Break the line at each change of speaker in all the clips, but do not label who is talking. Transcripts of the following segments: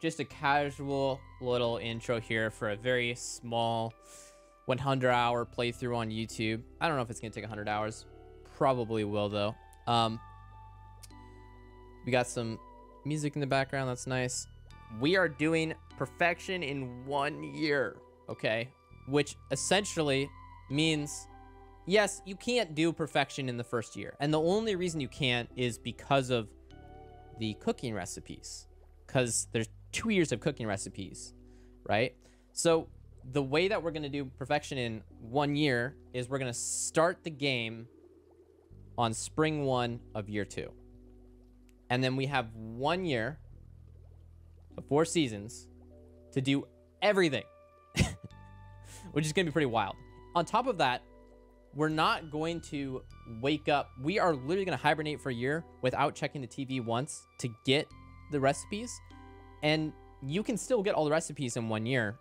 just a casual little intro here for a very small 100 hour playthrough on YouTube. I don't know if it's gonna take 100 hours. Probably will though. Um, we got some music in the background. That's nice. We are doing perfection in one year. Okay, which essentially means yes, you can't do perfection in the first year. And the only reason you can't is because of the cooking recipes. Because there's two years of cooking recipes, right? So the way that we're going to do perfection in one year is we're going to start the game on spring one of year two. And then we have one year, so four seasons, to do everything, which is going to be pretty wild. On top of that, we're not going to wake up. We are literally going to hibernate for a year without checking the TV once to get the recipes. And you can still get all the recipes in one year,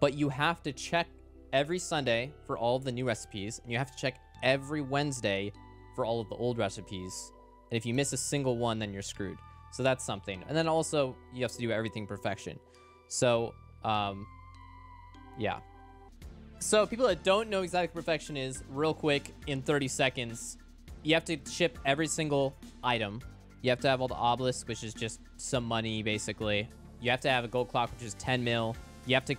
but you have to check every Sunday for all of the new recipes, and you have to check every Wednesday for all of the old recipes. And if you miss a single one, then you're screwed. So that's something. And then also, you have to do everything perfection. So, um, yeah. So people that don't know exactly perfection is, real quick, in 30 seconds, you have to ship every single item. You have to have all the obelisks, which is just some money, basically. You have to have a gold clock, which is 10 mil. You have to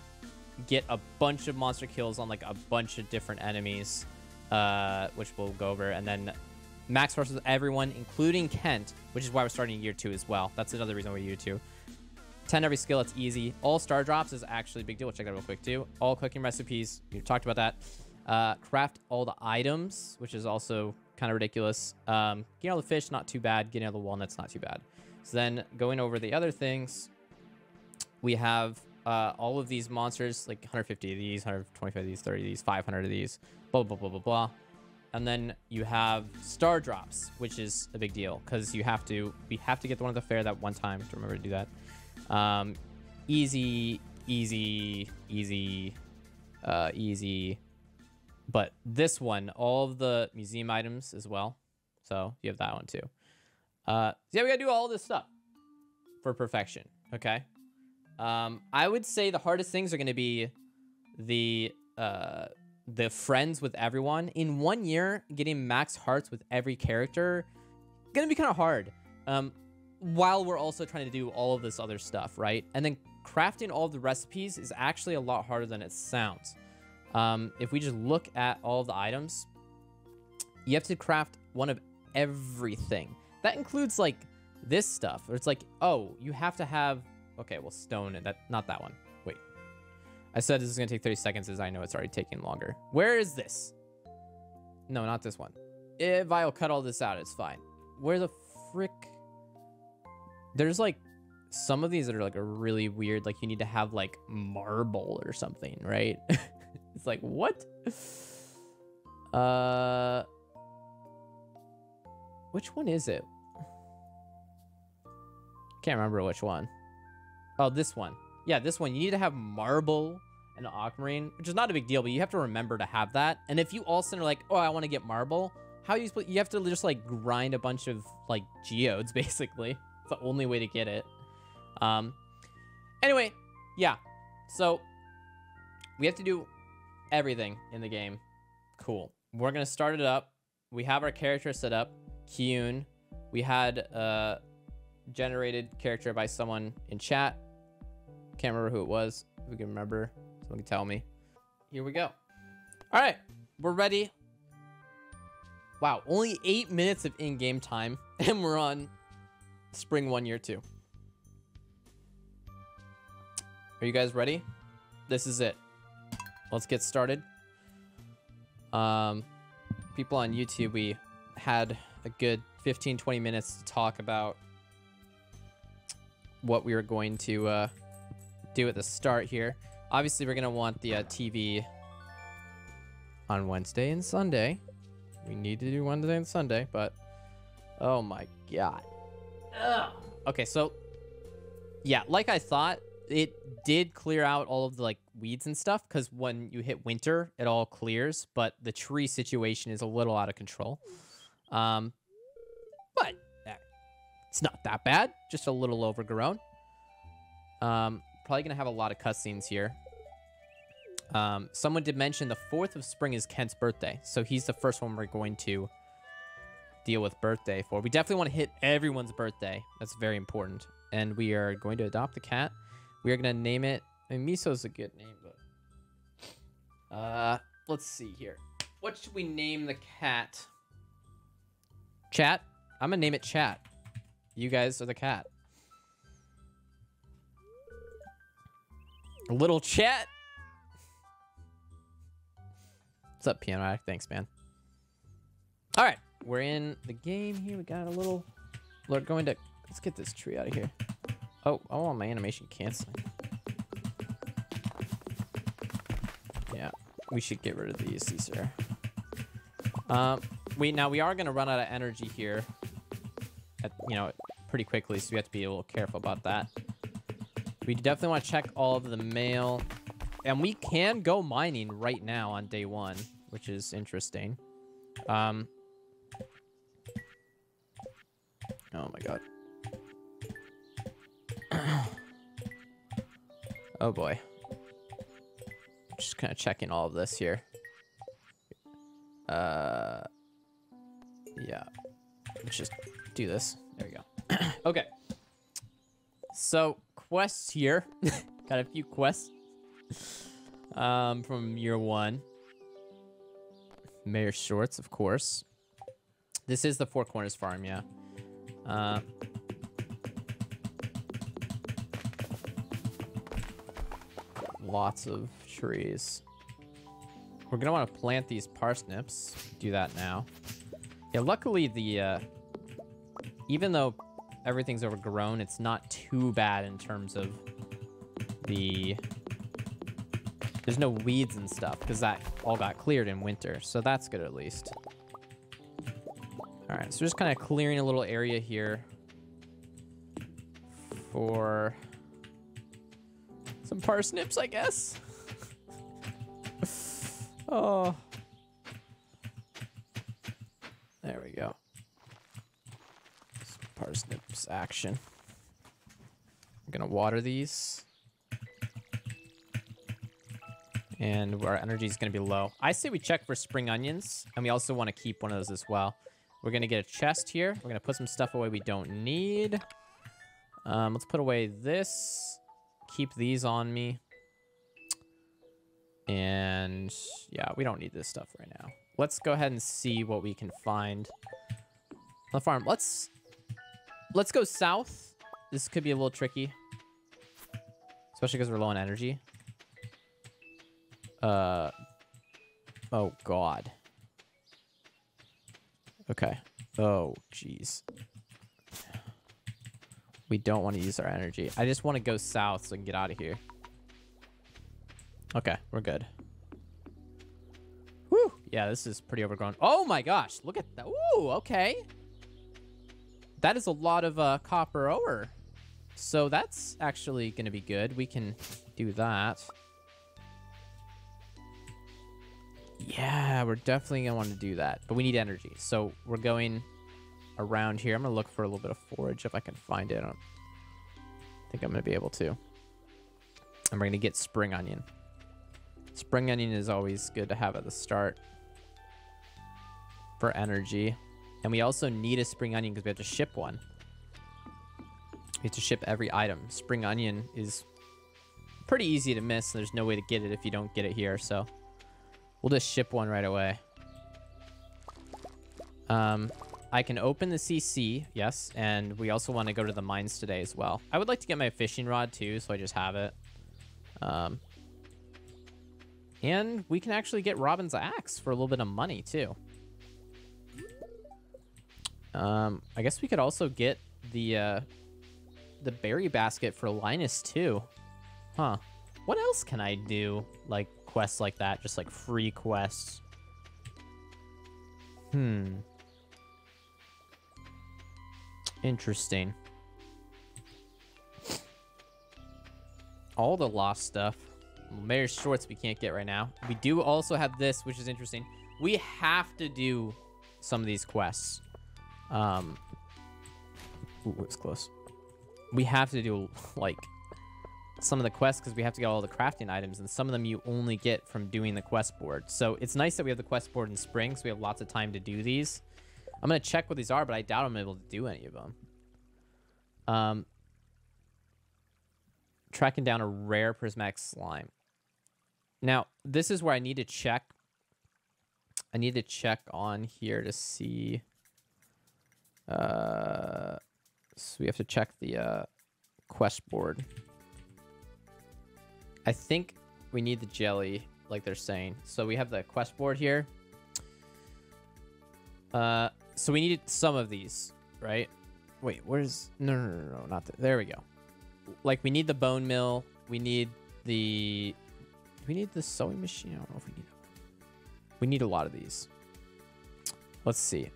get a bunch of monster kills on like a bunch of different enemies, uh, which we'll go over. And then max versus everyone, including Kent, which is why we're starting year two as well. That's another reason we're year two. 10 every skill, it's easy. All star drops is actually a big deal. We'll check that real quick too. All cooking recipes, we talked about that. Uh, craft all the items, which is also kind of ridiculous. Um, getting all the fish, not too bad. Getting all the walnuts, not too bad. So then going over the other things, we have uh, all of these monsters, like 150 of these, 125 of these, 30 of these, 500 of these, blah, blah, blah, blah, blah. And then you have star drops, which is a big deal because you have to, we have to get the one at the fair that one time to remember to do that. Um, easy, easy, easy, uh, easy. But this one, all of the museum items as well. So you have that one too. Uh, yeah, we gotta do all this stuff for perfection. Okay. Um, I would say the hardest things are gonna be the uh the friends with everyone in one year. Getting max hearts with every character gonna be kind of hard. Um, while we're also trying to do all of this other stuff, right? And then crafting all the recipes is actually a lot harder than it sounds. Um, if we just look at all the items, you have to craft one of everything. That includes like this stuff. It's like, oh, you have to have, okay, well, stone, and that not that one. Wait. I said this is gonna take 30 seconds as I know it's already taking longer. Where is this? No, not this one. If I'll cut all this out, it's fine. Where the frick? There's like some of these that are like a really weird, like you need to have like marble or something, right? it's like, what? Uh, which one is it? Can't remember which one. Oh, this one. Yeah, this one. You need to have marble and aquamarine, which is not a big deal, but you have to remember to have that. And if you all of are like, oh, I want to get marble, how you split? You have to just like grind a bunch of like geodes, basically. It's the only way to get it. Um. Anyway, yeah. So we have to do everything in the game. Cool. We're gonna start it up. We have our character set up. Kyun. We had a generated character by someone in chat. Can't remember who it was. If we can remember, someone can tell me. Here we go. All right, we're ready. Wow, only eight minutes of in-game time, and we're on spring one year two. Are you guys ready? This is it. Let's get started. Um, people on YouTube, we had a good 15, 20 minutes to talk about what we were going to uh, do at the start here. Obviously, we're going to want the uh, TV on Wednesday and Sunday. We need to do Wednesday and Sunday, but oh my god. Ugh. Okay, so yeah, like I thought, it did clear out all of the like weeds and stuff because when you hit winter, it all clears, but the tree situation is a little out of control. Um, but uh, it's not that bad, just a little overgrown. Um, probably gonna have a lot of cutscenes here. Um, someone did mention the 4th of spring is Kent's birthday, so he's the first one we're going to deal with birthday for. We definitely want to hit everyone's birthday. That's very important. And we are going to adopt the cat. We are going to name it. I mean, Miso's a good name, but uh, let's see here. What should we name the cat? Chat. I'm gonna name it Chat. You guys are the cat. Little Chat. What's up, Piano Addict? Thanks, man. All right, we're in the game here. We got a little. We're going to. Let's get this tree out of here. Oh, I want my animation canceling. We should get rid of these. These are. Um, we now we are gonna run out of energy here. At you know, pretty quickly, so we have to be a little careful about that. We definitely want to check all of the mail. And we can go mining right now on day one, which is interesting. Um, oh my god. oh boy. Kind of checking all of this here. Uh, yeah. Let's just do this. There we go. okay. So, quests here. Got a few quests um, from year one. Mayor Shorts, of course. This is the Four Corners farm, yeah. Uh, lots of trees. We're gonna want to plant these parsnips. Do that now. Yeah, luckily the, uh, even though everything's overgrown, it's not too bad in terms of the there's no weeds and stuff because that all got cleared in winter. So that's good at least. All right, so just kind of clearing a little area here for some parsnips, I guess. Oh. There we go. Some parsnips action. I'm gonna water these and our energy is to be low. I say we check for spring onions, and we also want to keep one of those as well. We're to get a chest here. We're to put some stuff away we don't need. Um, let's put away this. Keep these on me. And yeah, we don't need this stuff right now. Let's go ahead and see what we can find the farm. Let's let's go south. This could be a little tricky, especially because we're low on energy. Uh, oh, God. Okay. Oh, jeez. We don't want to use our energy. I just want to go south so I can get out of here. Okay, we're good. Whew. Yeah, this is pretty overgrown. Oh my gosh, look at that. Ooh, okay. That is a lot of uh, copper ore. So that's actually going to be good. We can do that. Yeah, we're definitely going to want to do that. But we need energy. So we're going around here. I'm going to look for a little bit of forage if I can find it. I don't think I'm going to be able to. And we're going to get spring onion. Spring onion is always good to have at the start for energy. And we also need a spring onion because we have to ship one. We have to ship every item. Spring onion is pretty easy to miss. There's no way to get it if you don't get it here, so... We'll just ship one right away. Um, I can open the CC, yes, and we also want to go to the mines today as well. I would like to get my fishing rod too, so I just have it. Um, and we can actually get Robin's axe for a little bit of money too. Um, I guess we could also get the uh, the berry basket for Linus too. Huh. What else can I do? Like quests like that, just like free quests. Hmm. Interesting. All the lost stuff. Mayor's Shorts we can't get right now. We do also have this, which is interesting. We have to do some of these quests. Um, ooh, it's close. We have to do, like, some of the quests because we have to get all the crafting items, and some of them you only get from doing the quest board. So it's nice that we have the quest board in spring, so we have lots of time to do these. I'm gonna check what these are, but I doubt I'm able to do any of them. Um, tracking down a rare prismatic slime. Now, this is where I need to check. I need to check on here to see. Uh, so we have to check the uh, quest board. I think we need the jelly, like they're saying. So we have the quest board here. Uh, so we needed some of these, right? Wait, where's... No, no, no, no, not... The, there we go. Like, we need the bone mill. We need the... We need the sewing machine? I don't know if we need... We need a lot of these. Let's see.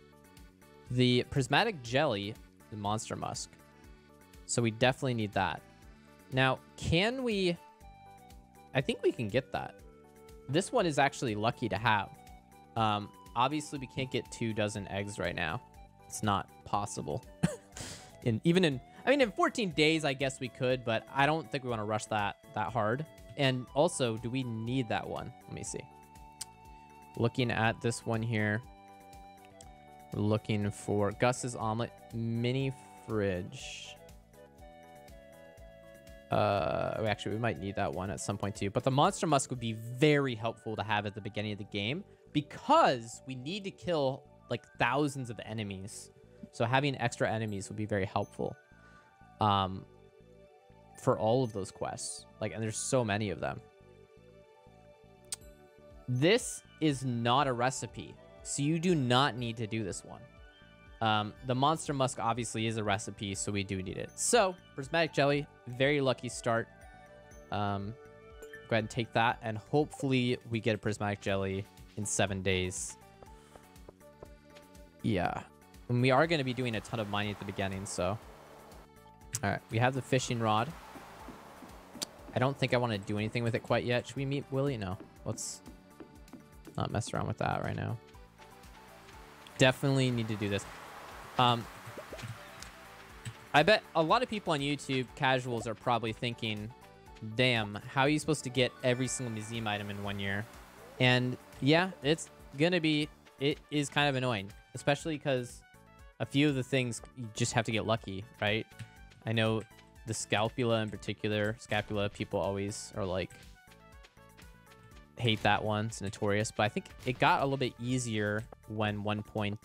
The prismatic jelly, the monster musk. So we definitely need that. Now, can we... I think we can get that. This one is actually lucky to have. Um, obviously, we can't get two dozen eggs right now. It's not possible. in even in I mean in 14 days I guess we could, but I don't think we want to rush that that hard. And also, do we need that one? Let me see. Looking at this one here. Looking for Gus's omelet mini fridge. Uh, actually, we might need that one at some point too. But the Monster Musk would be very helpful to have at the beginning of the game because we need to kill like thousands of enemies. So having extra enemies would be very helpful um, for all of those quests. Like, and there's so many of them. This is not a recipe, so you do not need to do this one. Um, the Monster Musk obviously is a recipe, so we do need it. So, Prismatic Jelly, very lucky start. Um, go ahead and take that, and hopefully we get a Prismatic Jelly in seven days. Yeah. And we are going to be doing a ton of mining at the beginning, so... Alright, we have the fishing rod. I don't think I want to do anything with it quite yet. Should we meet Willy? No. Let's not mess around with that right now. Definitely need to do this. Um, I bet a lot of people on YouTube, casuals, are probably thinking, damn, how are you supposed to get every single museum item in one year? And yeah, it's going to be, it is kind of annoying, especially because a few of the things you just have to get lucky, right? I know the scapula in particular, scapula, people always are like, hate that one. It's notorious, but I think it got a little bit easier when 1.5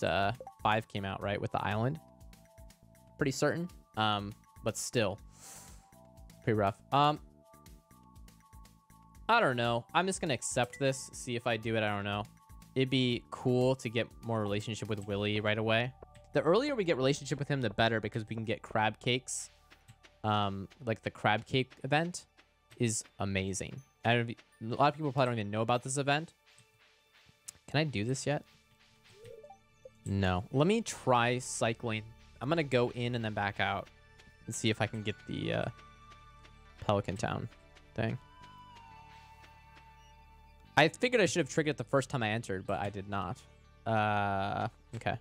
uh, came out, right, with the island. Pretty certain, um, but still pretty rough. Um, I don't know. I'm just gonna accept this, see if I do it. I don't know. It'd be cool to get more relationship with Willy right away. The earlier we get relationship with him, the better because we can get crab cakes. Um, like the crab cake event is amazing. I don't, a lot of people probably don't even know about this event. Can I do this yet? No. Let me try cycling. I'm going to go in and then back out and see if I can get the uh, Pelican Town thing. I figured I should have triggered the first time I entered, but I did not. Uh, okay.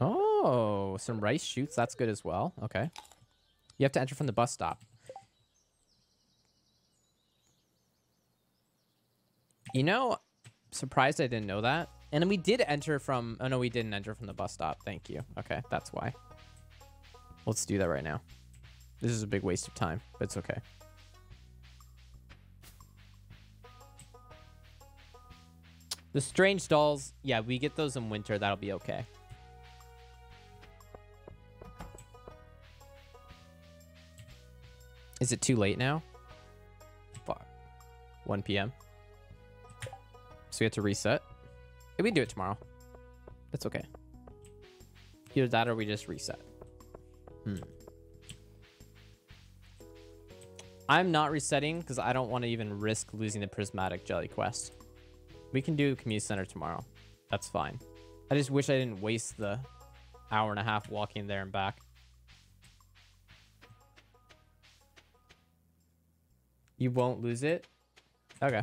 Oh, Oh, some rice shoots. That's good as well. Okay. You have to enter from the bus stop. You know, surprised I didn't know that. And we did enter from... Oh, no, we didn't enter from the bus stop. Thank you. Okay, that's why. Let's do that right now. This is a big waste of time, but it's okay. The strange dolls, yeah, we get those in winter. That'll be okay. Is it too late now? Fuck. 1 p.m. So we have to reset. Maybe we do it tomorrow. That's okay. Either that or we just reset. Hmm. I'm not resetting because I don't want to even risk losing the prismatic jelly quest. We can do community center tomorrow. That's fine. I just wish I didn't waste the hour and a half walking there and back. You won't lose it? Okay.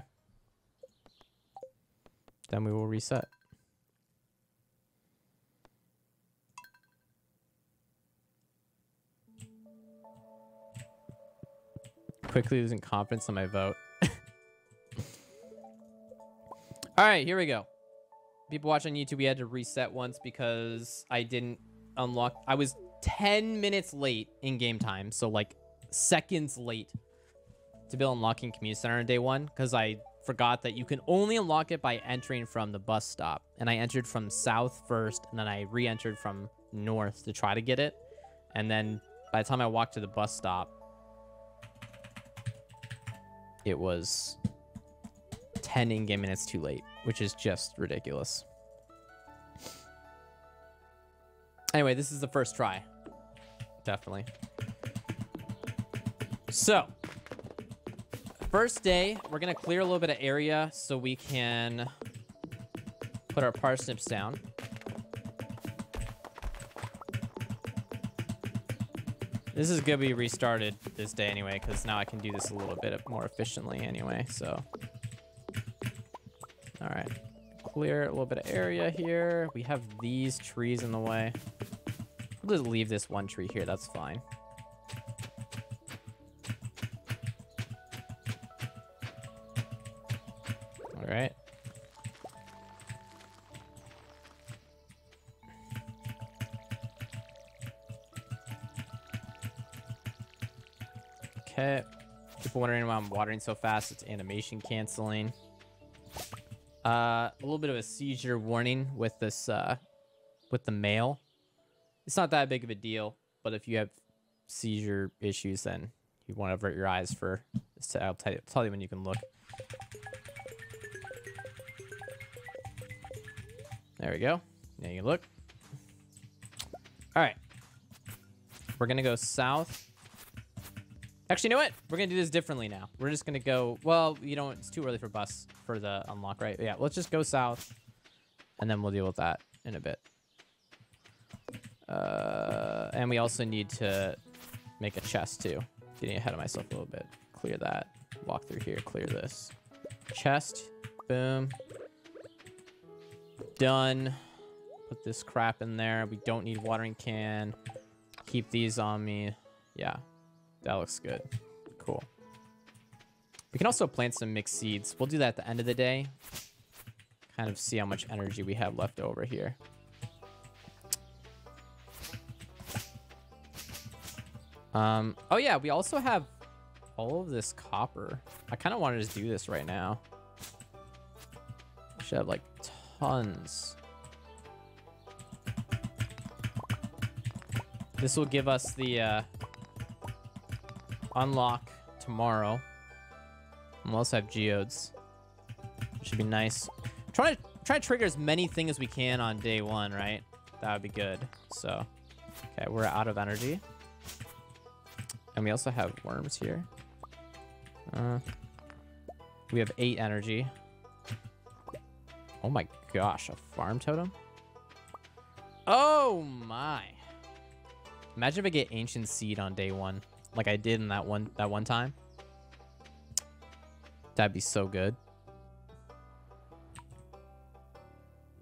Then we will reset. Quickly losing confidence in my vote. All right, here we go. People watching YouTube, we had to reset once because I didn't unlock. I was 10 minutes late in game time, so like seconds late to be unlocking community center on day one because I forgot that you can only unlock it by entering from the bus stop. And I entered from south first, and then I re-entered from north to try to get it. And then by the time I walked to the bus stop, it was 10 in-game minutes too late, which is just ridiculous. Anyway, this is the first try. Definitely. So, first day, we're going to clear a little bit of area so we can put our parsnips down. This is going to be restarted this day anyway, because now I can do this a little bit more efficiently anyway, so. All right. Clear a little bit of area here. We have these trees in the way. We'll just leave this one tree here. That's fine. Watering so fast. It's animation canceling. Uh, a little bit of a seizure warning with this, uh, with the mail. It's not that big of a deal, but if you have seizure issues, then you want to avert your eyes for. I'll tell you, tell you when you can look. There we go. Now you look. All right. We're gonna go south. Actually, you know what? We're gonna do this differently now. We're just gonna go. Well, you know, it's too early for bus for the unlock, right? Yeah. Let's just go south, and then we'll deal with that in a bit. Uh, and we also need to make a chest too. Getting ahead of myself a little bit. Clear that. Walk through here. Clear this. Chest. Boom. Done. Put this crap in there. We don't need watering can. Keep these on me. Yeah. That looks good. Cool. We can also plant some mixed seeds. We'll do that at the end of the day. Kind of see how much energy we have left over here. Um, oh yeah, we also have all of this copper. I kind of want to just do this right now. We should have like tons. This will give us the uh, unlock tomorrow. We'll also have geodes. Should be nice. Try to try to trigger as many things as we can on day one, right? That would be good. So, okay, we're out of energy. And we also have worms here. Uh, we have eight energy. Oh my gosh, a farm totem? Oh my. Imagine if I get ancient seed on day one, like I did in that one that one time. That'd be so good.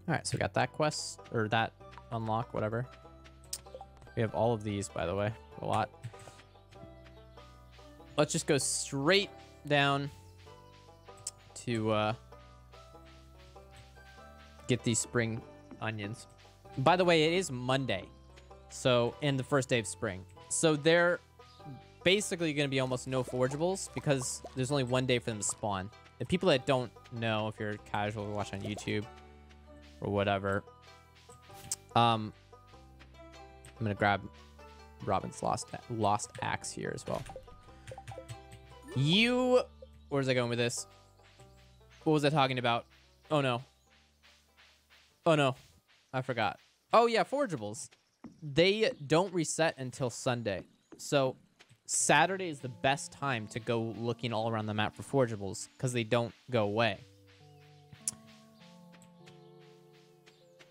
All right, so we got that quest or that unlock, whatever. We have all of these, by the way, a lot. Let's just go straight down to uh, get these spring onions. By the way, it is Monday. So, in the first day of spring. So, they're basically going to be almost no forageables because there's only one day for them to spawn. And people that don't know, if you're casual watch on YouTube or whatever, um, I'm going to grab Robin's lost lost axe here as well. You, where's I going with this? What was I talking about? Oh no. Oh no, I forgot. Oh yeah, forageables. They don't reset until Sunday. So Saturday is the best time to go looking all around the map for forageables because they don't go away.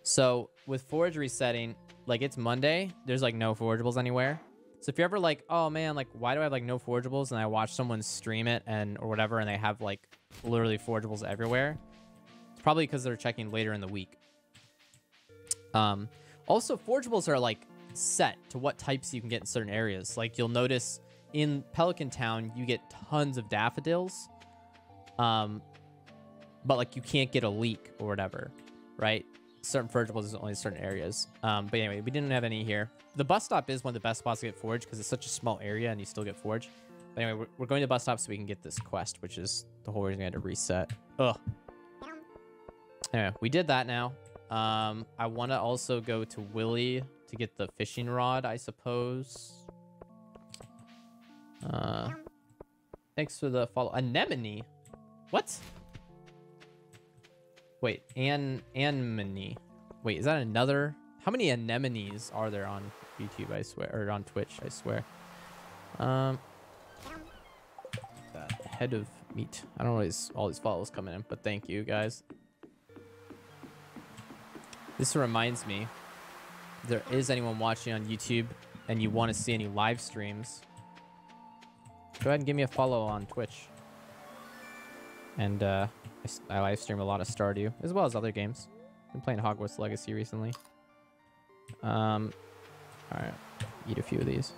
So with forge resetting, like it's Monday, there's like no forageables anywhere. So if you're ever like, oh man, like why do I have like no forageables? And I watch someone stream it and or whatever, and they have like literally forageables everywhere. It's probably because they're checking later in the week. Um, also forageables are like set to what types you can get in certain areas. Like you'll notice in Pelican Town, you get tons of daffodils. Um, but like you can't get a leek or whatever, right? Certain forageables is only certain areas. Um, but anyway, we didn't have any here. The bus stop is one of the best spots to get forage because it's such a small area and you still get forage. But anyway, we're, we're going to bus stop so we can get this quest, which is the whole reason we had to reset. Ugh. Anyway, we did that now. Um, I want to also go to Willy to get the fishing rod, I suppose. Uh, thanks for the follow. Anemone? What? Wait, an anemone. Wait, is that another? How many anemones are there on YouTube? I swear, or on Twitch? I swear. Um, head of meat. I don't know these, all these follows coming in, but thank you guys. This reminds me, there is anyone watching on YouTube and you want to see any live streams, go ahead and give me a follow on Twitch. And uh, I, I live stream a lot of Stardew, as well as other games. Been playing Hogwarts Legacy recently. Um, all right, eat a few of these.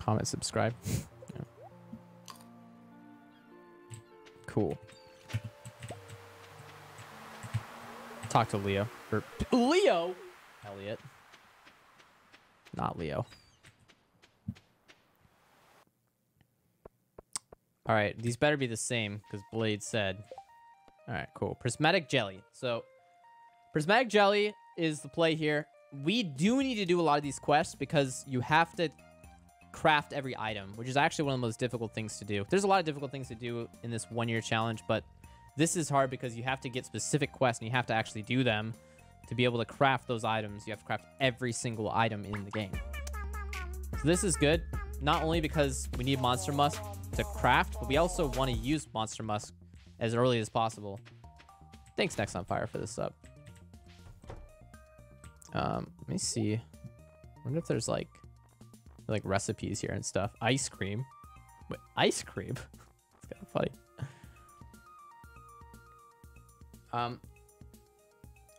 Comment, subscribe. yeah. Cool. Talk to Leo. Or Leo? Elliot. Not Leo. All right, these better be the same because Blade said. All right, cool. Prismatic jelly. So, prismatic jelly is the play here. We do need to do a lot of these quests because you have to craft every item, which is actually one of the most difficult things to do. There's a lot of difficult things to do in this one year challenge, but this is hard because you have to get specific quests and you have to actually do them to be able to craft those items. You have to craft every single item in the game. So this is good, not only because we need monster musk to craft, but we also want to use monster musk as early as possible. Thanks, Next on Fire, for this sub. Um, let me see. I wonder if there's like like recipes here and stuff. Ice cream. Wait, ice cream? it's kind of funny. Um,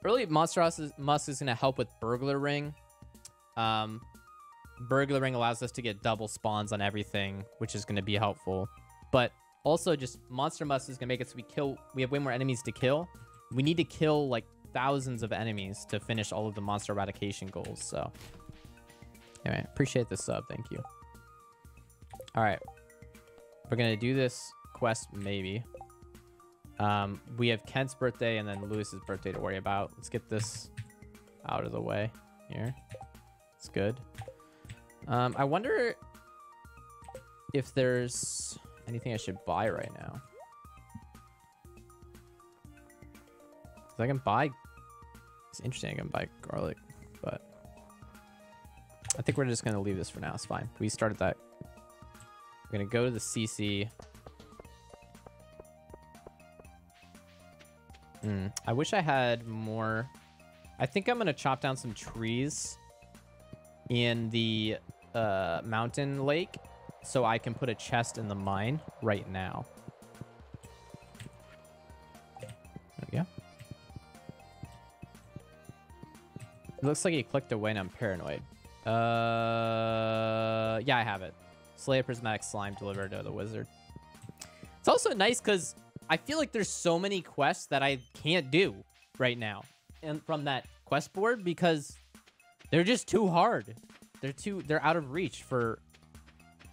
early Monster House is, Musk is going to help with Burglar Ring. Um, Burglar Ring allows us to get double spawns on everything, which is going to be helpful. But also, just Monster Musk is going to make it so we kill. We have way more enemies to kill. We need to kill like thousands of enemies to finish all of the monster eradication goals. So, anyway, appreciate the sub. Thank you. All right, we're gonna do this quest maybe. Um, we have Kent's birthday and then Lewis's birthday to worry about. Let's get this out of the way here. It's good. Um, I wonder if there's anything I should buy right now. I can buy. It's interesting. I can buy garlic, but I think we're just gonna leave this for now. It's fine. We started that. We're gonna go to the CC. Mm, I wish I had more. I think I'm gonna chop down some trees in the uh, mountain lake so I can put a chest in the mine right now. Go. It looks like he clicked away and I'm paranoid. Uh, yeah, I have it. Slay a prismatic slime delivered to the wizard. It's also nice because I feel like there's so many quests that I can't do right now and from that quest board because they're just too hard. They're too they're out of reach for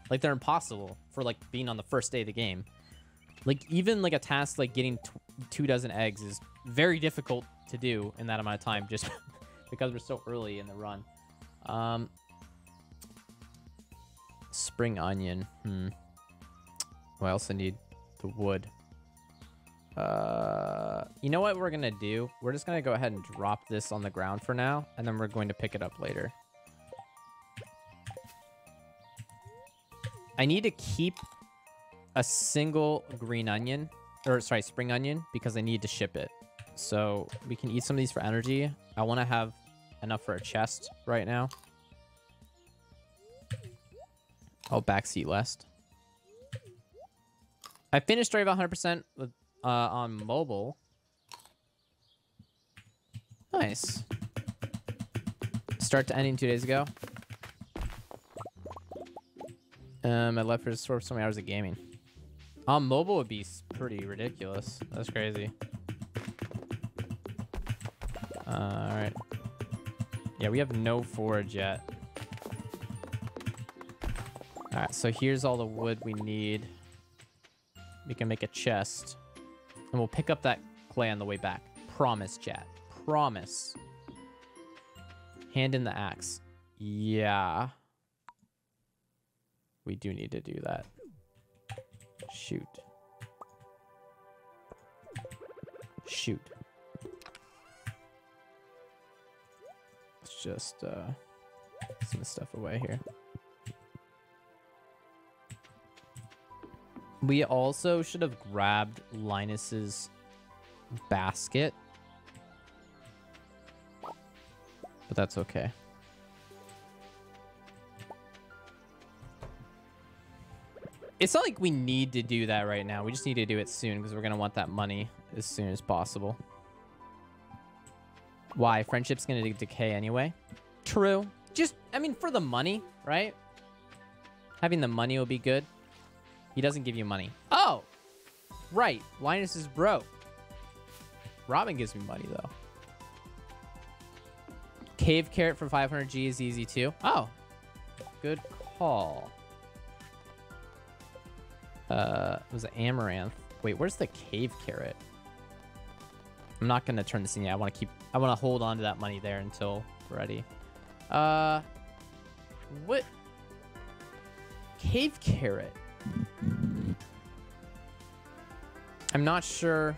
like they're impossible for like being on the first day of the game. Like even like a task like getting two dozen eggs is very difficult to do in that amount of time just because we're so early in the run. Um, spring onion. Hmm. Else I need? The wood. Uh, you know what we're gonna do? We're just gonna go ahead and drop this on the ground for now, and then we're going to pick it up later. I need to keep a single green onion, or sorry, spring onion, because I need to ship it. So we can eat some of these for energy. I want to have enough for a chest right now. Oh, backseat list. I finished Drive 100% with, uh, on mobile. Nice. Start to ending two days ago. Um, I left for for so many hours of gaming. On mobile would be pretty ridiculous. That's crazy. Uh, all right. Yeah, we have no forage yet. All right, so here's all the wood we need. We can make a chest. And we'll pick up that clay on the way back. Promise, chat. Promise. Hand in the axe. Yeah. We do need to do that. Shoot. Shoot. Let's just uh some stuff away here. We also should have grabbed Linus's basket. But that's okay. It's not like we need to do that right now. We just need to do it soon because we're going to want that money as soon as possible. Why? Friendship's going to decay anyway. True. Just, I mean, for the money, right? Having the money will be good. He doesn't give you money. Oh! Right. Linus is broke. Robin gives me money, though. Cave carrot for 500G is easy, too. Oh. Good call. Uh, it was an amaranth. Wait, where's the cave carrot? I'm not gonna turn this in yet. I want to keep. I want to hold on to that money there until ready. Uh, what? Cave carrot. I'm not sure.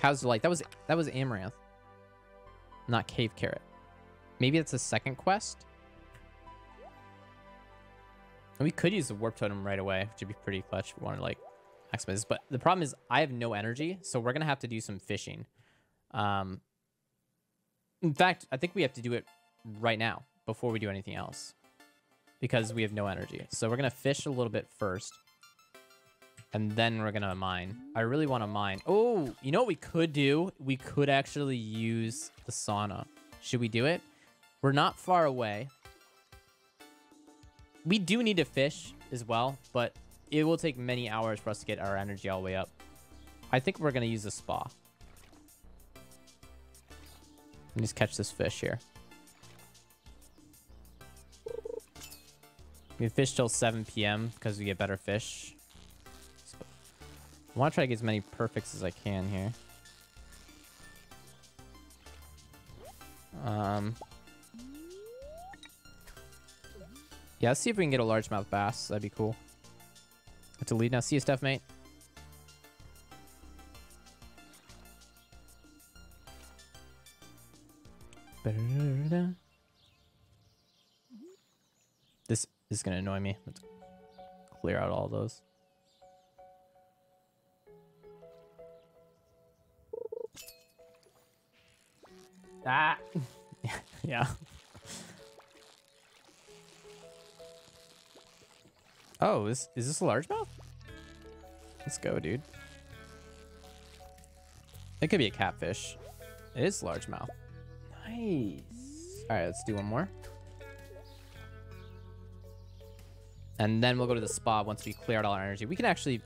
How's it like? That was that was amaranth, not cave carrot. Maybe it's a second quest. And we could use the warp totem right away, which would be pretty clutch if we wanted to like maximize this. But the problem is I have no energy, so we're gonna have to do some fishing. Um in fact, I think we have to do it right now before we do anything else. Because we have no energy. So we're gonna fish a little bit first. And then we're gonna mine. I really want to mine. Oh, you know what we could do? We could actually use the sauna. Should we do it? We're not far away we do need to fish as well, but it will take many hours for us to get our energy all the way up. I think we're going to use a spa. Let me just catch this fish here. We fish till 7 p.m. because we get better fish. So I want to try to get as many perfects as I can here. Um, Yeah, let's see if we can get a largemouth bass. That'd be cool. Have to lead now. See you, Steph, mate. This is gonna annoy me. Let's clear out all those. Ah, yeah. Oh, is, is this a largemouth? Let's go, dude. It could be a catfish. It is largemouth. Nice. All right, let's do one more. And then we'll go to the spa once we clear out all our energy. We can actually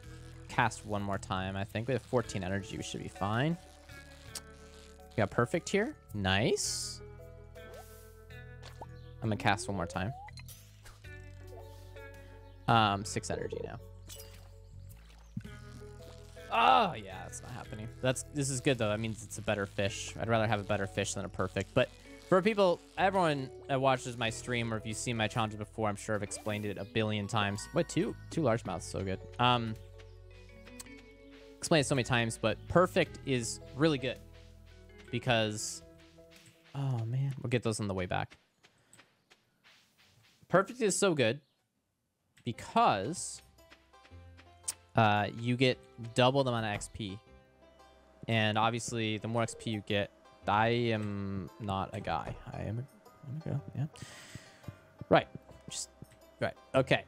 cast one more time, I think. We have 14 energy. We should be fine. We got perfect here. Nice. I'm going to cast one more time. Um, six energy now. Oh yeah, that's not happening. That's this is good though. That means it's a better fish. I'd rather have a better fish than a perfect. But for people, everyone that watches my stream or if you've seen my challenges before, I'm sure I've explained it a billion times. What two two largemouths, so good. Um, explained it so many times, but perfect is really good because oh man, we'll get those on the way back. Perfect is so good because uh, you get double the amount of XP. And obviously, the more XP you get, I am not a guy. I am a, I'm a girl, yeah. Right. Just, right. Okay.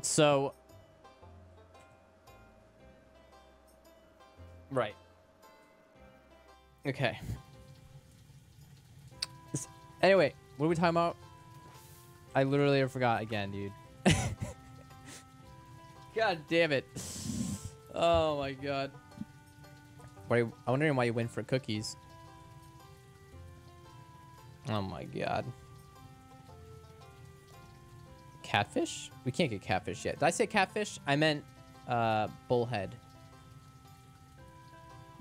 So. Right. Okay. Anyway, what are we talking about? I literally forgot again, dude. god damn it. Oh my god. Why, I'm wondering why you went for cookies. Oh my god. Catfish? We can't get catfish yet. Did I say catfish? I meant uh, bullhead.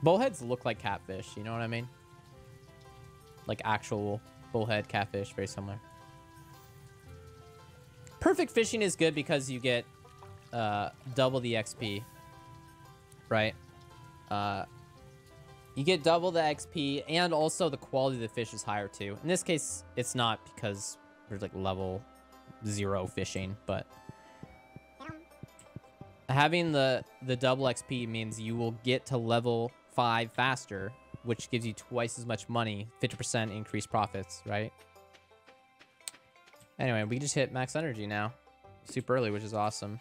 Bullheads look like catfish, you know what I mean? Like actual bullhead catfish, very similar. Perfect fishing is good because you get uh, double the XP, right? Uh, you get double the XP, and also the quality of the fish is higher too. In this case, it's not because there's like level zero fishing, but having the the double XP means you will get to level five faster, which gives you twice as much money, 50% increased profits, right? Anyway, we just hit max energy now. Super early, which is awesome.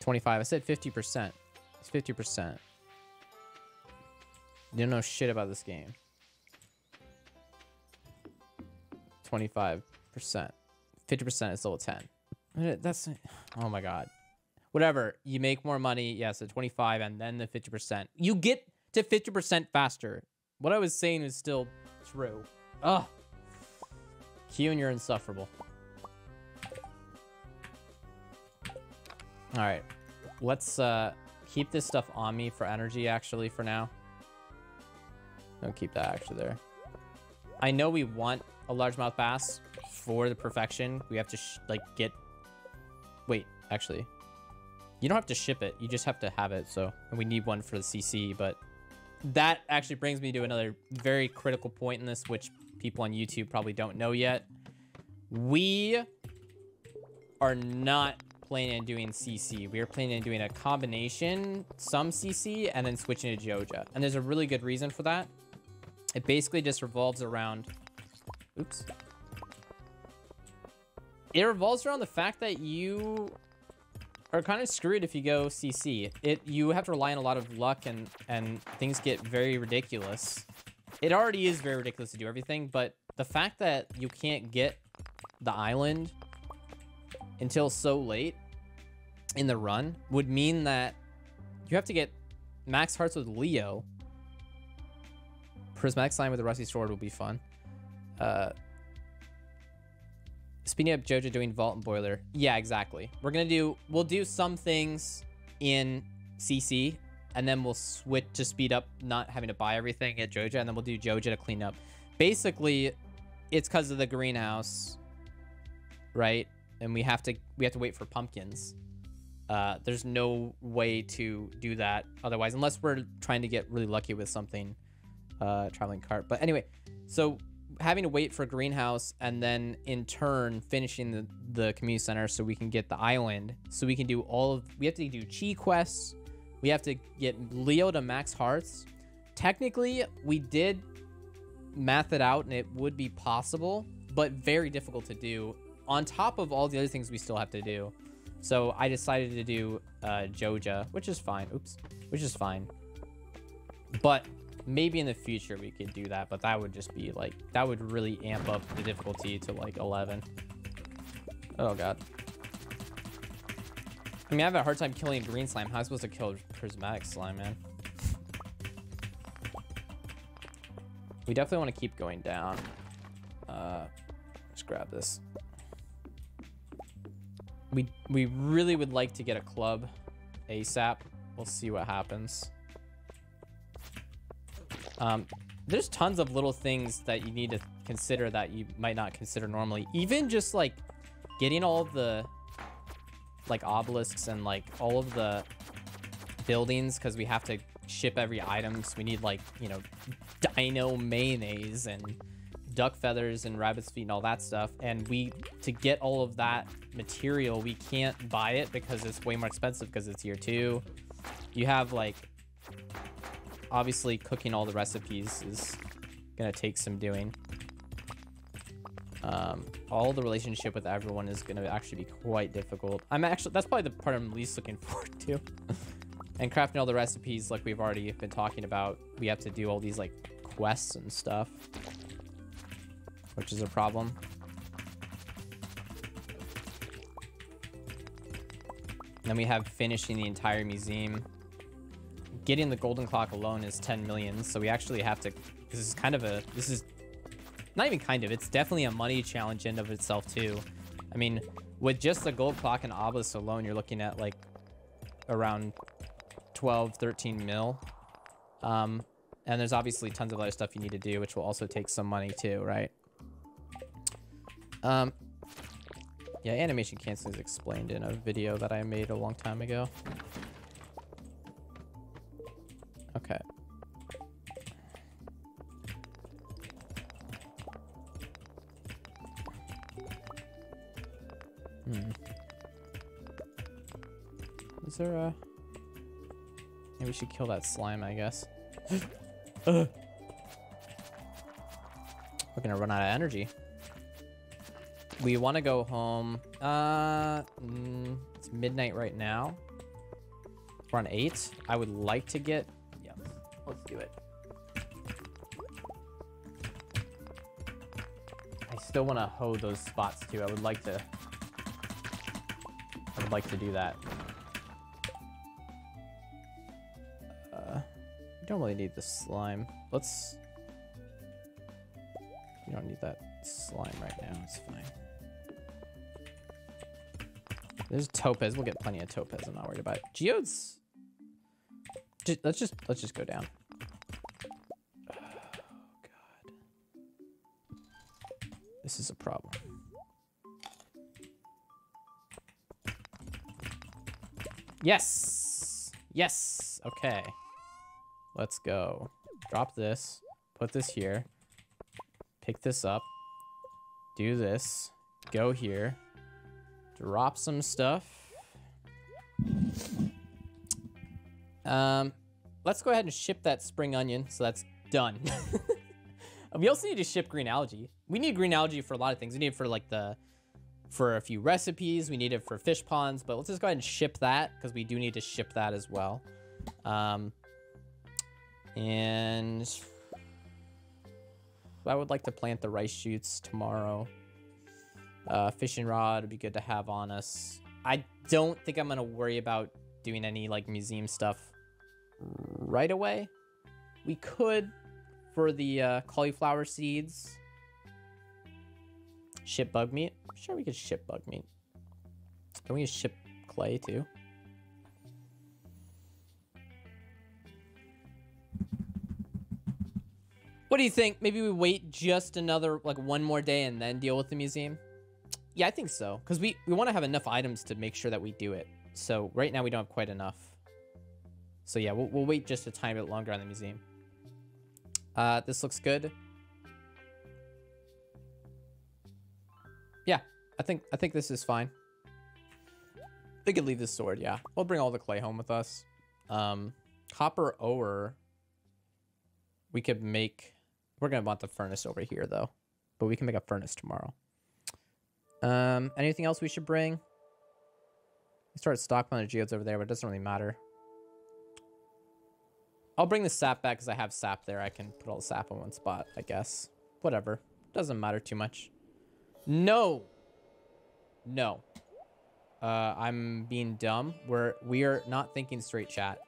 25. I said 50%. It's 50%. You don't know shit about this game. 25%. 50% is level 10. That's... Oh my god. Whatever. You make more money. Yes, at 25 and then the 50%. You get to 50% faster. What I was saying is still true. Ugh. Q and you're insufferable. All right. Let's uh, keep this stuff on me for energy, actually, for now. Don't keep that actually there. I know we want a largemouth bass for the perfection. We have to, like, get... Wait, actually. You don't have to ship it. You just have to have it, so... And we need one for the CC, but... That actually brings me to another very critical point in this, which people on YouTube probably don't know yet. We are not planning on doing CC. We are planning on doing a combination, some CC, and then switching to Joja. And there's a really good reason for that. It basically just revolves around... Oops. It revolves around the fact that you are kind of screwed if you go CC. It You have to rely on a lot of luck and, and things get very ridiculous. It already is very ridiculous to do everything, but the fact that you can't get the island until so late in the run would mean that you have to get max hearts with Leo. Prismatic slime with the rusty sword will be fun. Uh, speeding up Joja doing vault and boiler. Yeah, exactly. We're gonna do. We'll do some things in CC, and then we'll switch to speed up not having to buy everything at Joja, and then we'll do Joja to clean up. Basically, it's because of the greenhouse, right? And we have to we have to wait for pumpkins. Uh, there's no way to do that otherwise, unless we're trying to get really lucky with something, uh, traveling cart. But anyway, so having to wait for greenhouse and then in turn finishing the, the community center so we can get the island, so we can do all of, we have to do Qi quests, we have to get Leo to max hearts. Technically, we did math it out and it would be possible, but very difficult to do on top of all the other things we still have to do. So I decided to do uh, Joja, which is fine. Oops, which is fine. But maybe in the future we could do that, but that would just be like, that would really amp up the difficulty to like 11. Oh god. I mean, I have a hard time killing green slime. How am I supposed to kill prismatic slime, man? We definitely want to keep going down. Uh, let's grab this. We we really would like to get a club ASAP. We'll see what happens. Um, there's tons of little things that you need to consider that you might not consider normally. Even just like getting all the like obelisks and like all of the buildings because we have to ship every item. So we need like, you know, dino mayonnaise and duck feathers and rabbit's feet and all that stuff. And we, to get all of that material, we can't buy it because it's way more expensive because it's year two. You have like, obviously cooking all the recipes is gonna take some doing um, all the relationship with everyone is going to actually be quite difficult. I'm actually, that's probably the part I'm least looking forward to. and crafting all the recipes like we've already been talking about. We have to do all these like quests and stuff, which is a problem. Then we have finishing the entire museum. Getting the golden clock alone is 10 million, so we actually have to... This is kind of a... This is not even kind of. It's definitely a money challenge in of itself too. I mean, with just the gold clock and obelisk alone, you're looking at like around 12, 13 mil. Um, and there's obviously tons of other stuff you need to do, which will also take some money too, right? Um, yeah, animation canceling is explained in a video that I made a long time ago. Okay. Hmm. Is there a... Maybe we should kill that slime, I guess. We're gonna run out of energy. We want to go home. Uh, mm, it's midnight right now. We're on eight. I would like to get. Yeah, let's do it. I still want to hoe those spots too. I would like to. Like to do that. Uh, don't really need the slime. Let's. You don't need that slime right now. It's fine. There's topaz. We'll get plenty of topaz. I'm not worried about it. Geodes. Just, let's just let's just go down. Oh god. This is a problem. Yes. Yes. Okay. Let's go. Drop this. Put this here. Pick this up. Do this. Go here drop some stuff. Um, let's go ahead and ship that spring onion. So that's done. we also need to ship green algae. We need green algae for a lot of things. We need it for like the, for a few recipes. We need it for fish ponds, but let's just go ahead and ship that because we do need to ship that as well. Um, and I would like to plant the rice shoots tomorrow. Uh, fishing rod would be good to have on us. I don't think I'm going to worry about doing any like museum stuff right away. We could for the uh, cauliflower seeds. Ship bug meat. I'm sure we could ship bug meat. Can we ship clay too? What do you think? Maybe we wait just another, like one more day and then deal with the museum? Yeah, I think so. Because we, we want to have enough items to make sure that we do it. So right now we don't have quite enough. So yeah, we'll, we'll wait just a tiny bit longer on the museum. Uh, this looks good. I think I think this is fine. We could leave this sword, yeah. We'll bring all the clay home with us. Um, copper ore. We could make... We're going to want the furnace over here, though. But we can make a furnace tomorrow. Um, anything else we should bring? We started stockpiling geodes over there, but it doesn't really matter. I'll bring the sap back because I have sap there. I can put all the sap in one spot, I guess. Whatever. Doesn't matter too much. No. No. Uh, I'm being dumb. We're we are not thinking straight, chat.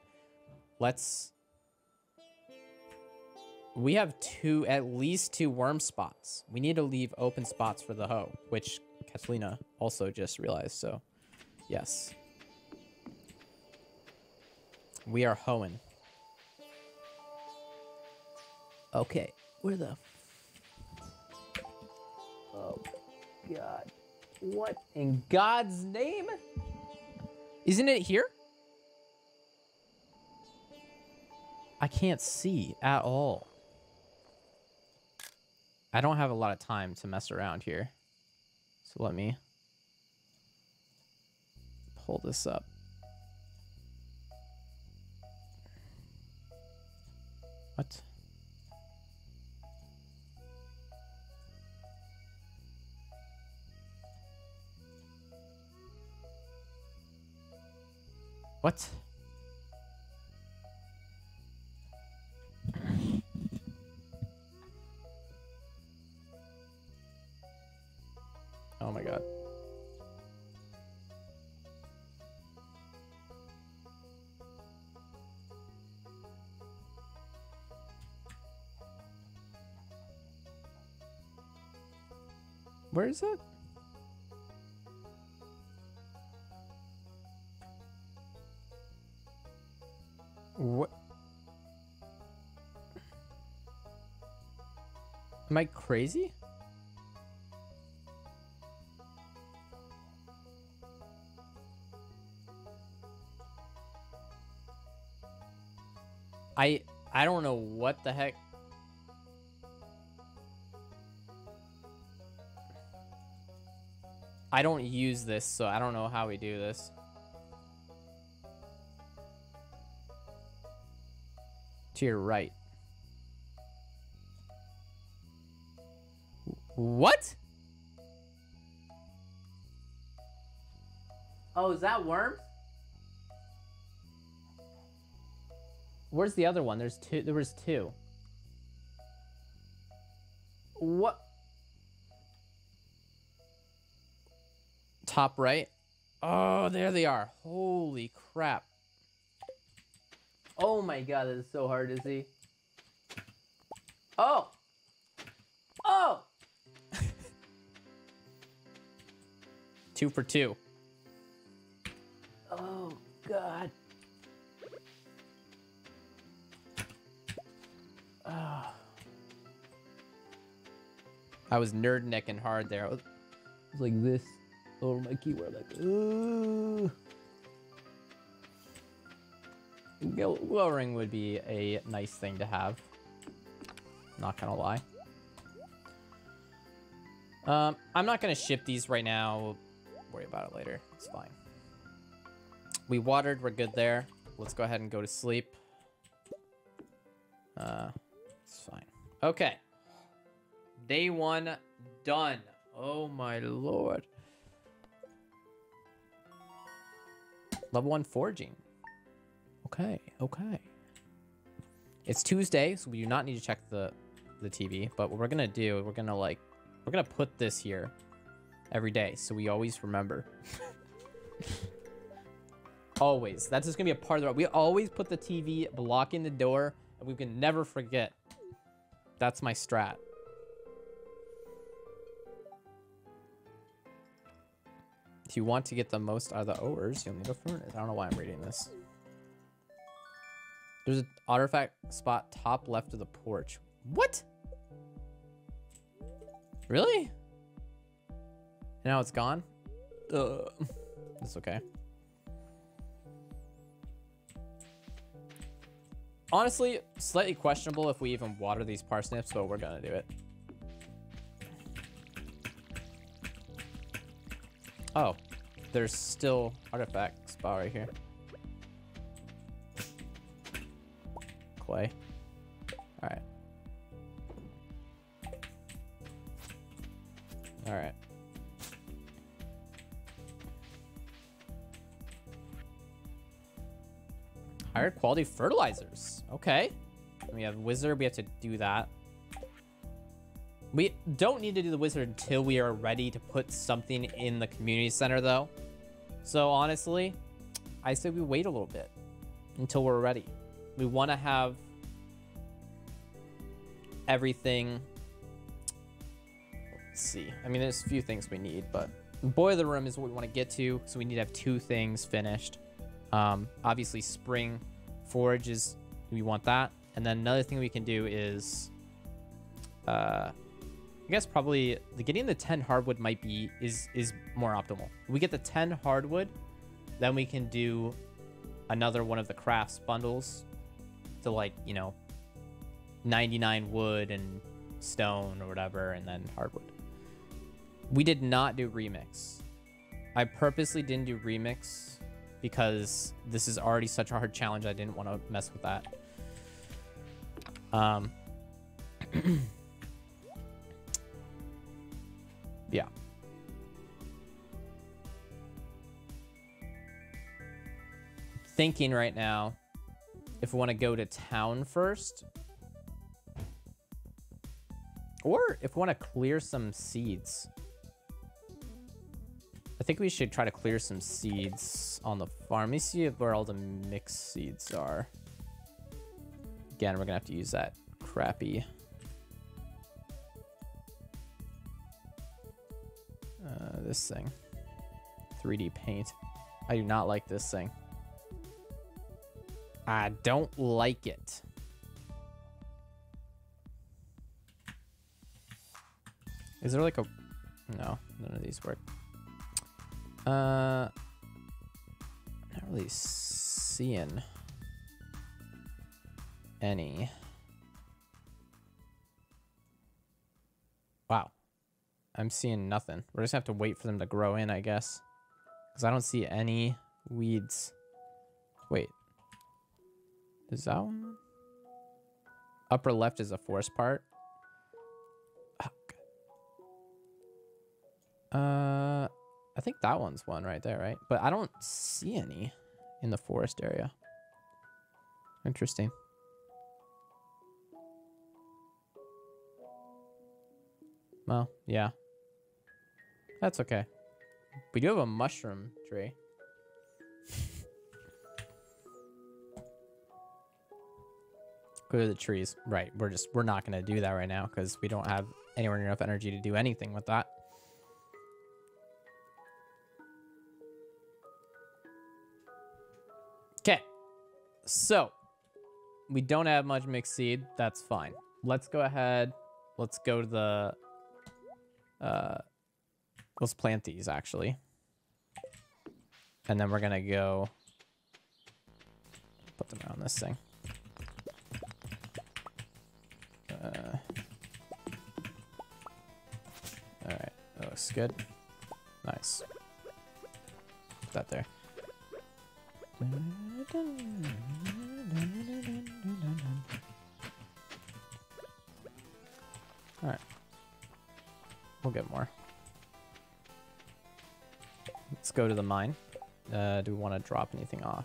Let's. We have two, at least two worm spots. We need to leave open spots for the hoe, which Catalina also just realized, so yes. We are hoeing. Okay, where the... Oh, God. What in God's name? Isn't it here? I can't see at all. I don't have a lot of time to mess around here. So let me pull this up. What? What? Oh my god. Where is it? What? Am I crazy? I I don't know what the heck. I don't use this, so I don't know how we do this. To your right. What? Oh, is that worms? Where's the other one? There's two. There was two. What? Top right. Oh, there they are. Holy crap. Oh my god, that is so hard to see. Oh! Oh! two for two. Oh, God. Oh. I was nerd necking hard there. I was, I was like this over my keyboard, like, ooh. Lowering would be a nice thing to have. Not gonna lie. Um, I'm not gonna ship these right now. We'll worry about it later. It's fine. We watered. We're good there. Let's go ahead and go to sleep. Uh, it's fine. Okay. Day one done. Oh my lord. Level one foraging. Okay, okay. It's Tuesday, so we do not need to check the the TV. But what we're gonna do, we're gonna like, we're gonna put this here every day, so we always remember. always. That's just gonna be a part of the. We always put the TV blocking the door, and we can never forget. That's my strat. If you want to get the most out of the ores, you'll need a furnace. I don't know why I'm reading this. There's an artifact spot top left of the porch. What? Really? Now it's gone? Ugh. It's okay. Honestly, slightly questionable if we even water these parsnips, but we're gonna do it. Oh, there's still artifact spot right here. Clay. All right. All right. Higher quality fertilizers. Okay. We have wizard. We have to do that. We don't need to do the wizard until we are ready to put something in the community center, though. So honestly, I say we wait a little bit until we're ready. We want to have everything. Let's see. I mean, there's a few things we need, but boiler room is what we want to get to. So we need to have two things finished. Um, obviously, spring forage is we want that, and then another thing we can do is, uh, I guess probably the getting the 10 hardwood might be is is more optimal. we get the 10 hardwood, then we can do another one of the crafts bundles to like you know 99 wood and stone or whatever, and then hardwood. We did not do remix. I purposely didn't do remix because this is already such a hard challenge. I didn't want to mess with that. Um, yeah. Thinking right now, if we want to go to town first, or if we want to clear some seeds. I think we should try to clear some seeds on the farm. Let me see where all the mixed seeds are. Again, we're going to have to use that crappy uh, this thing. 3D paint. I do not like this thing. I don't like it. Is there like a... No, none of these work. Uh, not really seeing any. Wow. I'm seeing nothing. We're just have to wait for them to grow in, I guess. Because I don't see any weeds. Wait. Is that one? Upper left is a forest part. Uh, I think that one's one right there, right? But I don't see any in the forest area. Interesting. Well, yeah. That's okay. We do have a mushroom tree. Clear the trees. Right. We're just, we're not going to do that right now because we don't have anywhere near enough energy to do anything with that. Okay. So, we don't have much mixed seed. That's fine. Let's go ahead. Let's go to the... Uh, let's plant these, actually. And then we're going to go... Put them around this thing. Good. Nice. Put that there. Alright. We'll get more. Let's go to the mine. Uh, do we want to drop anything off?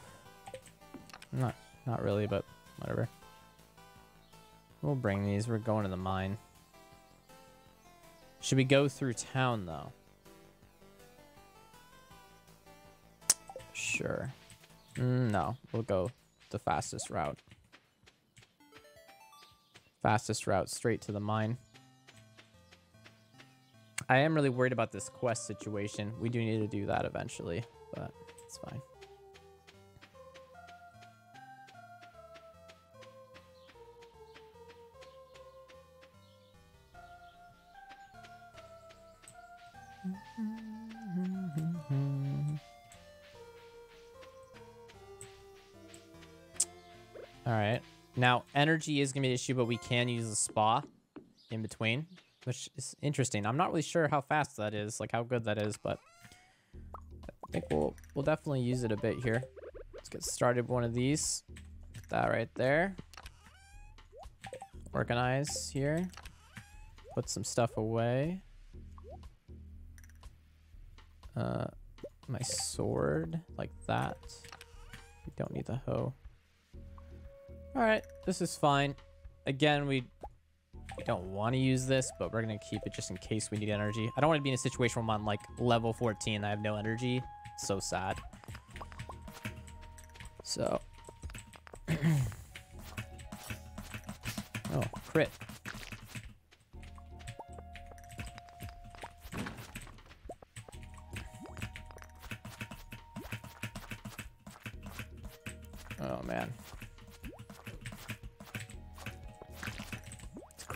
Not, not really, but whatever. We'll bring these. We're going to the mine. Should we go through town, though? Sure. Mm, no, we'll go the fastest route. Fastest route straight to the mine. I am really worried about this quest situation. We do need to do that eventually, but it's fine. Energy is going to be an issue, but we can use a spa in between, which is interesting. I'm not really sure how fast that is, like how good that is, but I think we'll we'll definitely use it a bit here. Let's get started with one of these. Put that right there. Organize here. Put some stuff away. Uh, my sword, like that. We don't need the hoe. All right, this is fine. Again, we we don't want to use this, but we're gonna keep it just in case we need energy. I don't want to be in a situation where I'm on like level 14 and I have no energy. So sad. So. oh, crit.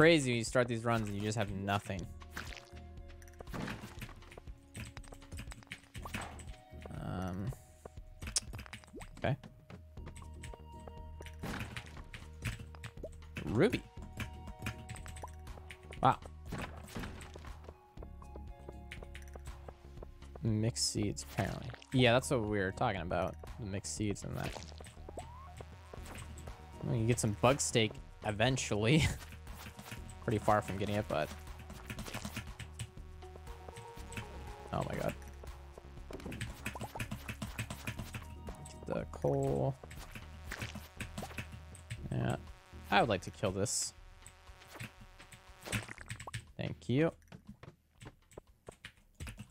Crazy when you start these runs and you just have nothing. Um Okay. Ruby. Wow. Mixed seeds, apparently. Yeah, that's what we were talking about. The mixed seeds and that. Well, you get some bug steak eventually. Pretty far from getting it, but... Oh my god. The coal. Yeah. I would like to kill this. Thank you.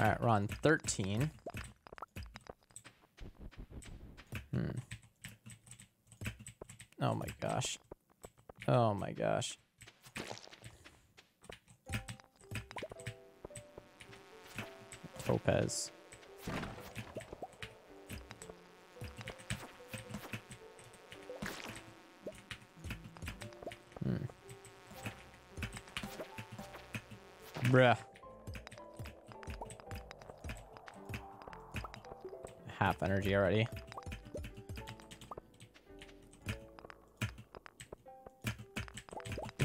Alright, we're on 13. Hmm. Oh my gosh. Oh my gosh. Topaz. Hmm. Bruh. Half energy already.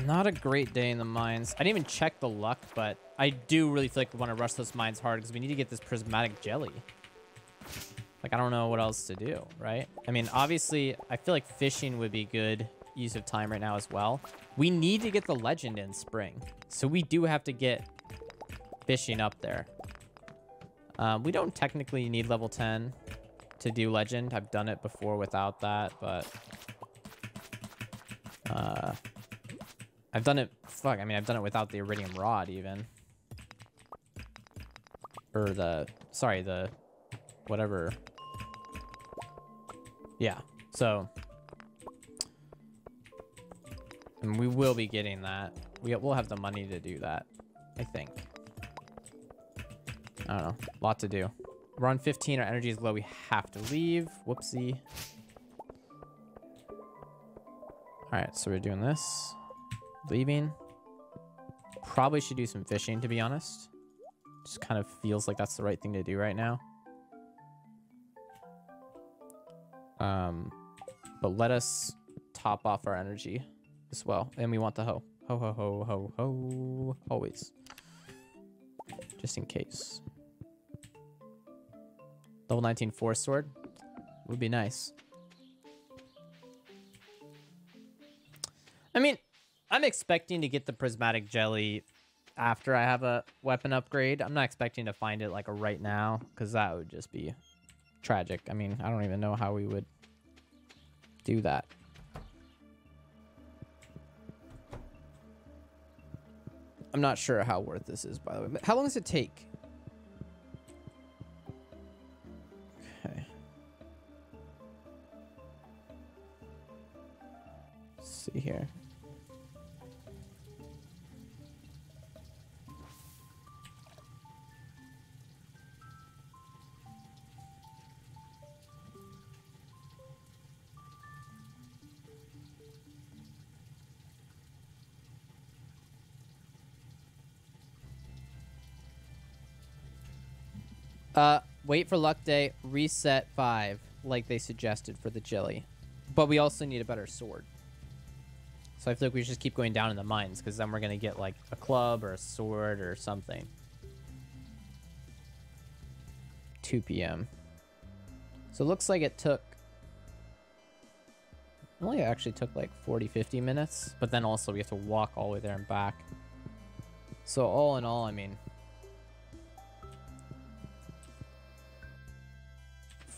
Not a great day in the mines. I didn't even check the luck, but I do really feel like we want to rush those mines hard because we need to get this prismatic jelly. Like, I don't know what else to do, right? I mean, obviously, I feel like fishing would be good use of time right now as well. We need to get the legend in spring. So we do have to get fishing up there. Um, we don't technically need level 10 to do legend. I've done it before without that, but... Uh, I've done it, fuck, I mean, I've done it without the iridium rod even. Or the, sorry, the, whatever. Yeah, so. And we will be getting that. We, we'll have the money to do that, I think. I don't know, a lot to do. We're on 15, our energy is low, we have to leave. Whoopsie. All right, so we're doing this. Leaving. Probably should do some fishing, to be honest. Just kind of feels like that's the right thing to do right now. Um, but let us top off our energy as well. And we want the hoe. Ho, ho, ho, ho, ho. Always. Just in case. Level 19 force sword would be nice. I mean, I'm expecting to get the prismatic jelly after I have a weapon upgrade. I'm not expecting to find it like right now because that would just be tragic. I mean, I don't even know how we would do that. I'm not sure how worth this is, by the way. But how long does it take? Okay. Let's see here. Uh, wait for luck day, reset five, like they suggested for the jelly. But we also need a better sword. So I feel like we should just keep going down in the mines, because then we're going to get, like, a club or a sword or something. 2 p.m. So it looks like it took... Only actually took, like, 40, 50 minutes. But then also we have to walk all the way there and back. So all in all, I mean...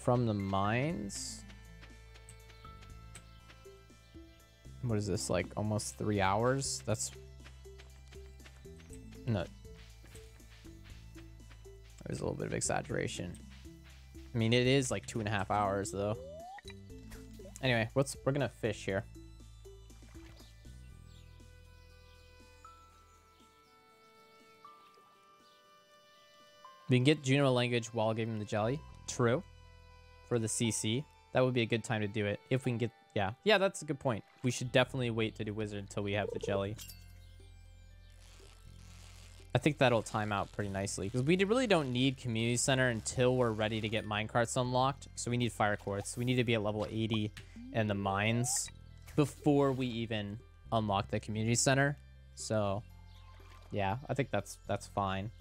from the mines. What is this, like almost three hours? That's... No. There's a little bit of exaggeration. I mean, it is like two and a half hours, though. Anyway, let's, we're gonna fish here. We can get Junimo language while giving the jelly. True for the CC. That would be a good time to do it. If we can get... Yeah. Yeah, that's a good point. We should definitely wait to do Wizard until we have the jelly. I think that'll time out pretty nicely. Because we really don't need Community Center until we're ready to get minecarts unlocked. So we need Fire Quartz. We need to be at level 80 in the mines before we even unlock the Community Center. So, yeah, I think that's that's fine.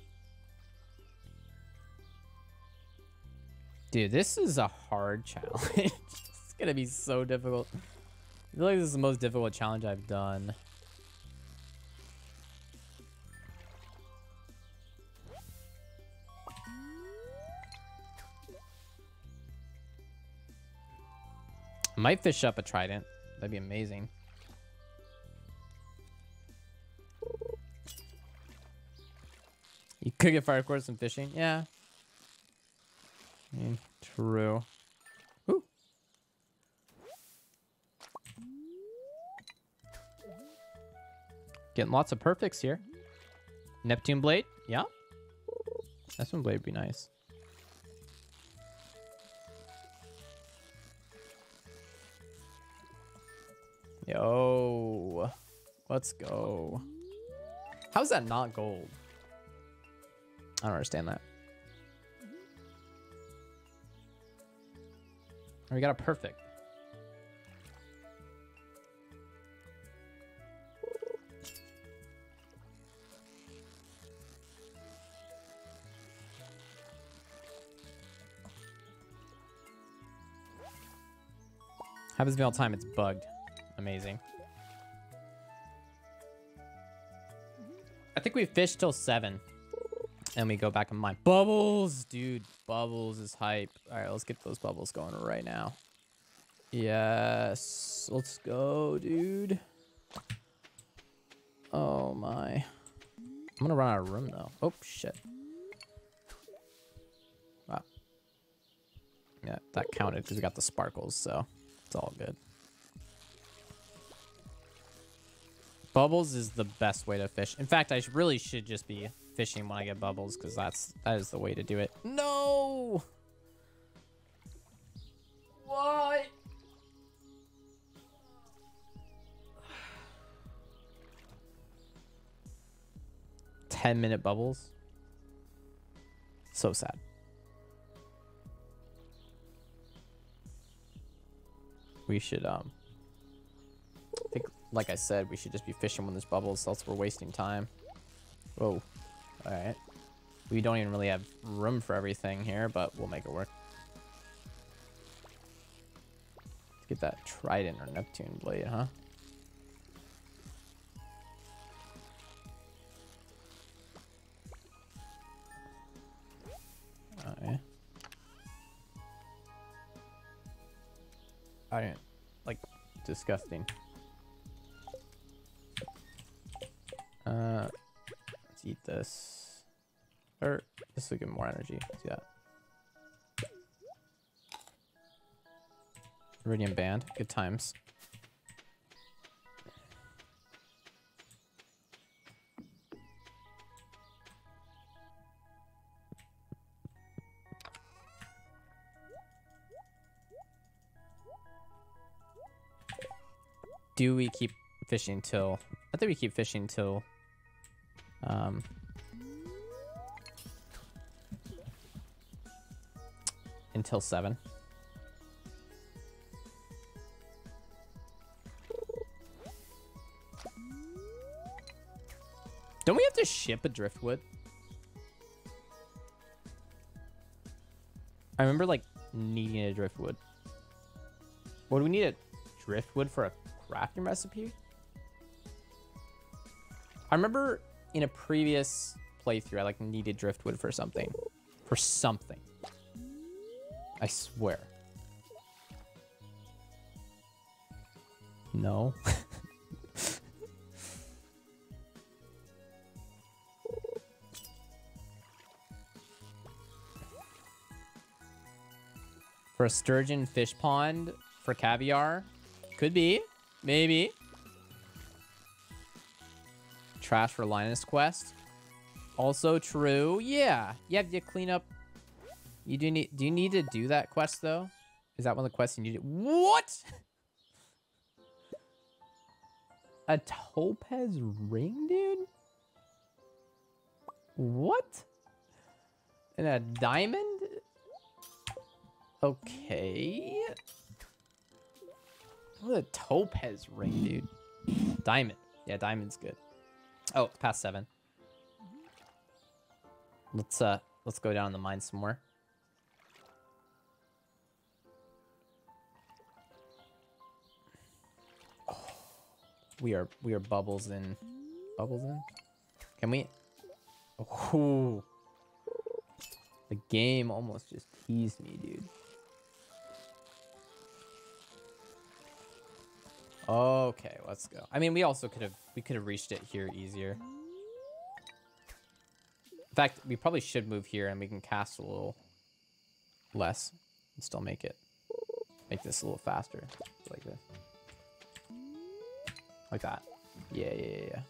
Dude, this is a hard challenge. it's gonna be so difficult. I feel like this is the most difficult challenge I've done. might fish up a trident. That'd be amazing. You could get fire quartz and fishing. Yeah, Mm, true. Ooh. Getting lots of perfects here. Neptune Blade, yeah. Nessun Blade would be nice. Yo, let's go. How's that not gold? I don't understand that. We got a perfect. The time. It's bugged. Amazing. I think we fished till 7. And we go back and mine. Bubbles! Dude, bubbles is hype. Alright, let's get those bubbles going right now. Yes. Let's go, dude. Oh, my. I'm gonna run out of room, though. Oh, shit. Wow. Yeah, that counted because we got the sparkles, so it's all good. Bubbles is the best way to fish. In fact, I really should just be fishing when I get bubbles because that's that is the way to do it. No. What? Ten minute bubbles. So sad. We should um I think like I said, we should just be fishing when there's bubbles, else we're wasting time. Whoa. Alright. We don't even really have room for everything here, but we'll make it work. Let's get that Trident or Neptune blade, huh? I didn't like disgusting. Uh, this. Or this will give more energy. Let's that. Iridium band, good times. Do we keep fishing till? I think we keep fishing till. Um, until seven. Don't we have to ship a driftwood? I remember like needing a driftwood. What do we need a driftwood for a crafting recipe? I remember in a previous playthrough I like needed driftwood for something. For something. I swear. No. for a sturgeon fish pond for caviar? Could be. Maybe. Trash for Linus quest. Also true. Yeah. You have to clean up. You do need. Do you need to do that quest though? Is that one of the quests you need? To, what? A topaz ring, dude? What? And a diamond? Okay. What a topaz ring, dude. Diamond. Yeah, diamond's good. Oh, it's past seven. Let's uh let's go down in the mine some more. We are we are bubbles in bubbles in. Can we Oh the game almost just teased me, dude. Okay, let's go. I mean, we also could have we could have reached it here easier. In fact, we probably should move here and we can cast a little less and still make it make this a little faster. Like this. Like that. Yeah, yeah, yeah.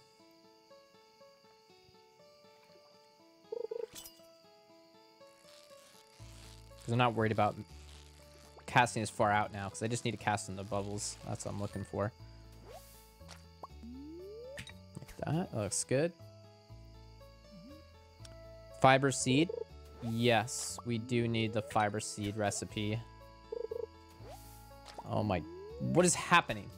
Because I'm not worried about casting as far out now, because I just need to cast in the bubbles. That's what I'm looking for. Like that. that looks good. Fiber seed. Yes, we do need the fiber seed recipe. Oh my... What is happening?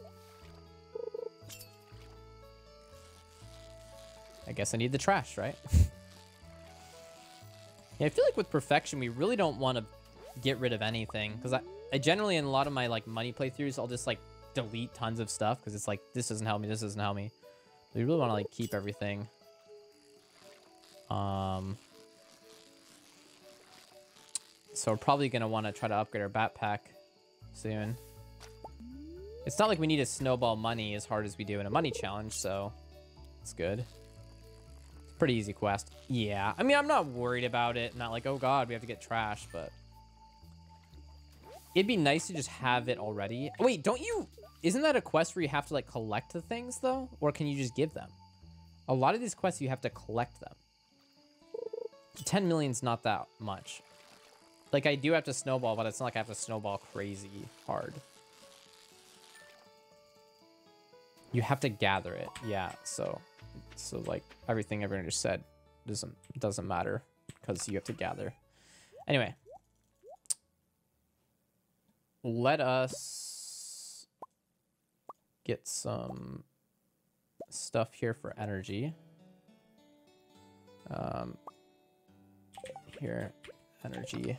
I guess I need the trash, right? yeah, I feel like with perfection, we really don't want to get rid of anything. Because I, I generally, in a lot of my like money playthroughs, I'll just like delete tons of stuff. Because it's like, this doesn't help me, this doesn't help me. We really want to like keep everything. Um... So we're probably going to want to try to upgrade our backpack soon. It's not like we need to snowball money as hard as we do in a money challenge, so it's good. Pretty easy quest. Yeah, I mean, I'm not worried about it. Not like, oh god, we have to get trash, but... It'd be nice to just have it already. Wait, don't you... Isn't that a quest where you have to, like, collect the things, though? Or can you just give them? A lot of these quests, you have to collect them. 10 million's not that much. Like, I do have to snowball, but it's not like I have to snowball crazy hard. You have to gather it. Yeah, so... So, like, everything everyone just said doesn't, doesn't matter because you have to gather. Anyway. Let us get some stuff here for energy. Um, here, energy.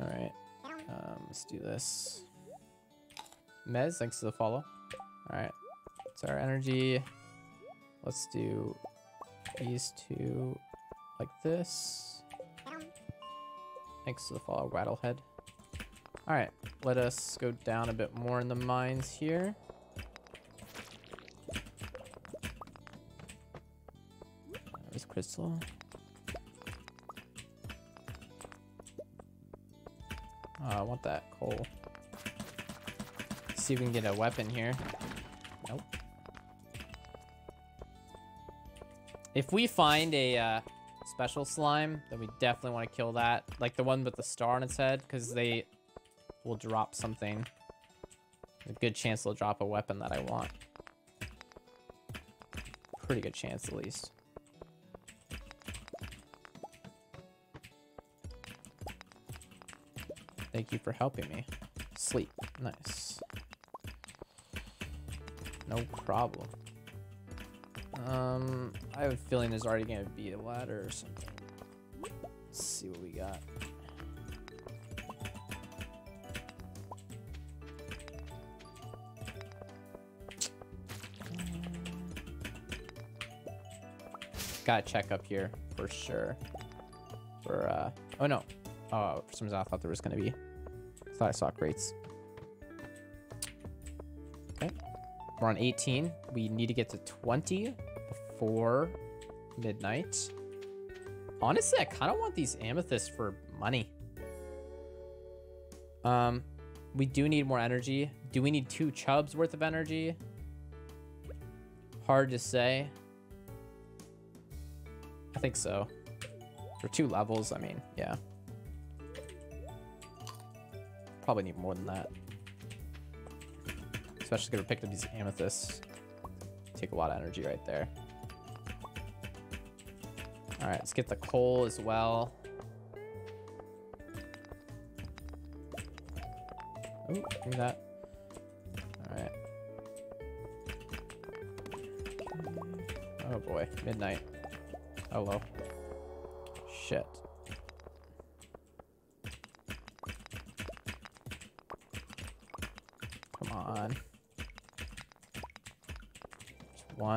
All right. Um, let's do this. Mez, thanks for the follow. All right. So our energy. Let's do these two like this. Thanks for the follow, Rattlehead. All right, let us go down a bit more in the mines here. There's crystal. Oh, I want that coal. See if we can get a weapon here. Nope. If we find a uh, special slime, then we definitely want to kill that. Like the one with the star on its head, because they will drop something. A good chance they'll drop a weapon that I want. Pretty good chance, at least. Thank you for helping me. Sleep. Nice. No problem. Um, I have a feeling there's already going to be a ladder or something. Let's see what we got. Gotta check up here for sure. For, uh, oh no. Oh, for some reason I thought there was gonna be. I thought I saw crates. We're on 18. We need to get to 20 before midnight. Honestly, I kind of want these amethysts for money. Um, we do need more energy. Do we need two chubs worth of energy? Hard to say. I think so. For two levels, I mean, yeah. Probably need more than that. Especially gonna pick up these amethysts. Take a lot of energy right there. All right, let's get the coal as well. Oh, give me that. All right. Oh boy, midnight. Oh, Hello. Shit.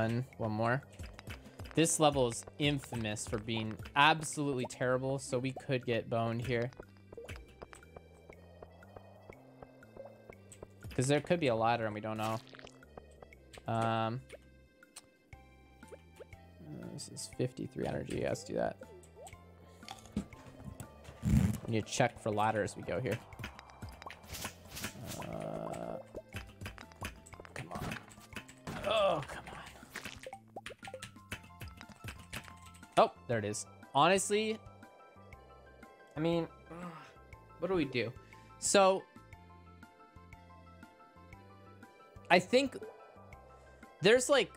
One, one more. This level is infamous for being absolutely terrible, so we could get boned here. Because there could be a ladder and we don't know. Um, this is 53 energy. Let's do that. We need to check for ladder as we go here. There it is. Honestly, I mean, what do we do? So, I think there's like,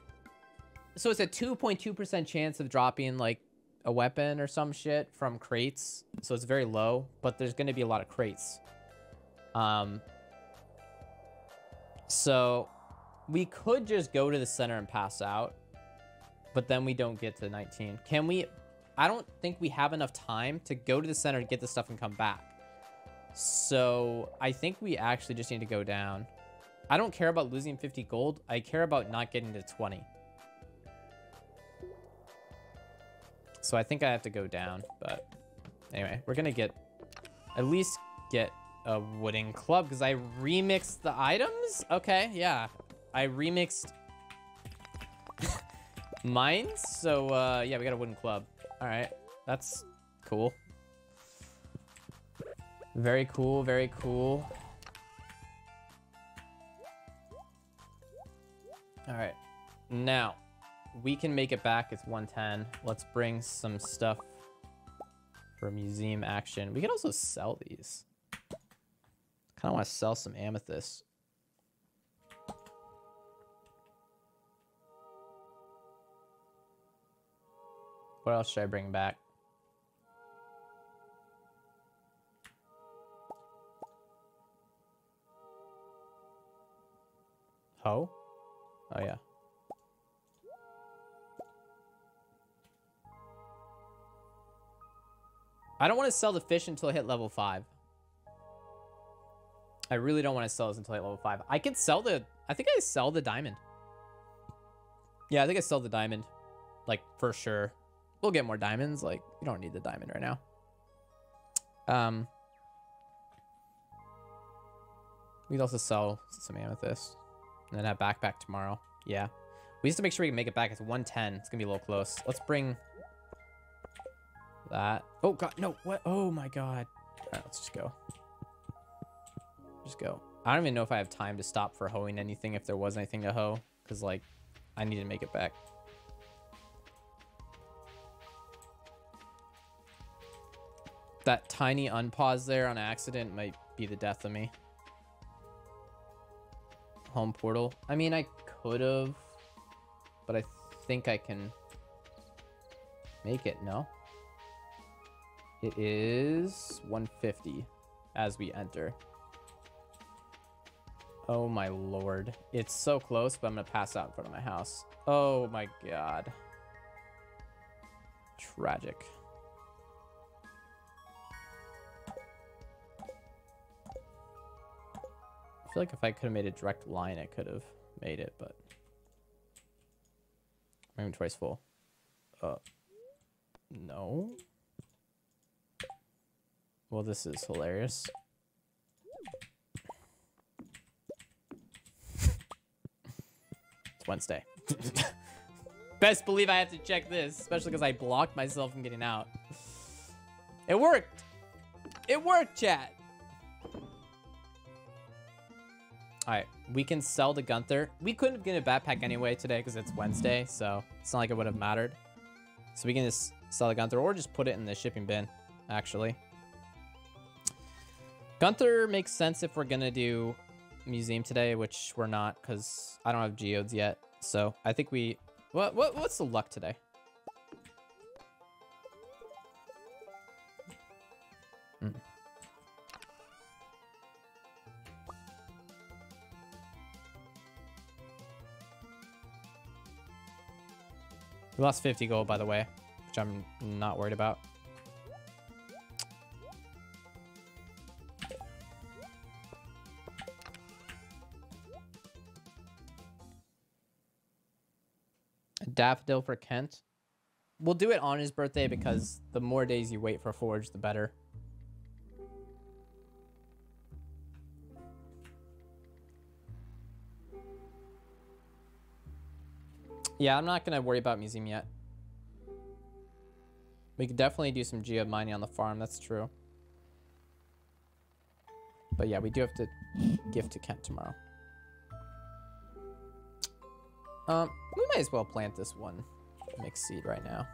so it's a 2.2% chance of dropping like a weapon or some shit from crates. So it's very low, but there's going to be a lot of crates. Um, so we could just go to the center and pass out, but then we don't get to 19. Can we? I don't think we have enough time to go to the center, to get the stuff, and come back. So I think we actually just need to go down. I don't care about losing 50 gold. I care about not getting to 20. So I think I have to go down, but anyway, we're gonna get, at least get a wooden club because I remixed the items? Okay, yeah. I remixed mines, so uh, yeah, we got a wooden club. All right, that's cool. Very cool, very cool. All right, now we can make it back. It's 110. Let's bring some stuff for museum action. We can also sell these. Kind of want to sell some amethyst. What else should I bring back? Ho? Oh, yeah. I don't want to sell the fish until I hit level 5. I really don't want to sell this until I hit level 5. I can sell the... I think I sell the diamond. Yeah, I think I sell the diamond. Like, for sure. We'll get more diamonds. Like, you don't need the diamond right now. Um, we could also sell some amethyst. And then have backpack tomorrow. Yeah. We just to make sure we can make it back. It's 110. It's going to be a little close. Let's bring that. Oh, God. No. What? Oh, my God. All right, let's just go. Just go. I don't even know if I have time to stop for hoeing anything if there was anything to hoe. Because, like, I need to make it back. That tiny unpause there on accident might be the death of me. Home portal. I mean, I could have, but I think I can make it, no? It is 150 as we enter. Oh my lord. It's so close, but I'm gonna pass out in front of my house. Oh my god. Tragic. I feel like if I could have made a direct line, I could have made it, but my inventory's full. Uh, no. Well, this is hilarious. it's Wednesday. Best believe I have to check this, especially because I blocked myself from getting out. It worked. It worked, chat. All right, we can sell the Gunther. We couldn't get a backpack anyway today because it's Wednesday, so it's not like it would have mattered. So we can just sell the Gunther or just put it in the shipping bin, actually. Gunther makes sense if we're going to do museum today, which we're not because I don't have geodes yet. So I think we... What, what What's the luck today? We lost 50 gold, by the way, which I'm not worried about. A daffodil for Kent. We'll do it on his birthday because the more days you wait for Forge, the better. Yeah, I'm not going to worry about museum yet. We could definitely do some geo mining on the farm. That's true. But yeah, we do have to gift to Kent tomorrow. Um, we might as well plant this one mixed seed right now.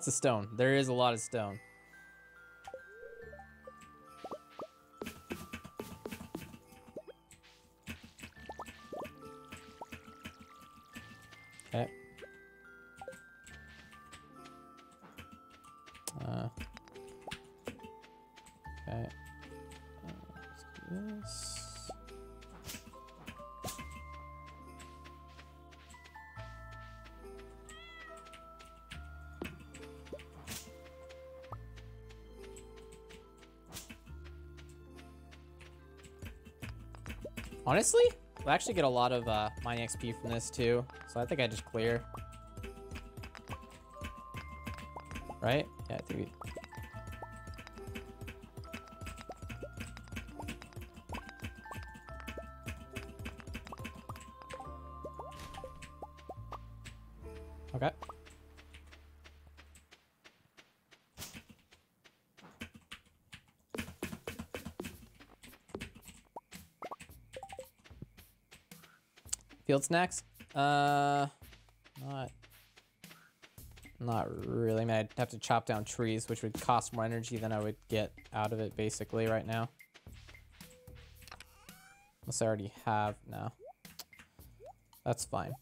Lots of stone. There is a lot of stone. Honestly, I actually get a lot of uh, mining XP from this too, so I think I just clear. Right? Yeah, I think we... Field snacks? Uh, not, not really. I mean, I'd have to chop down trees, which would cost more energy than I would get out of it, basically, right now. Unless I already have, no. That's fine.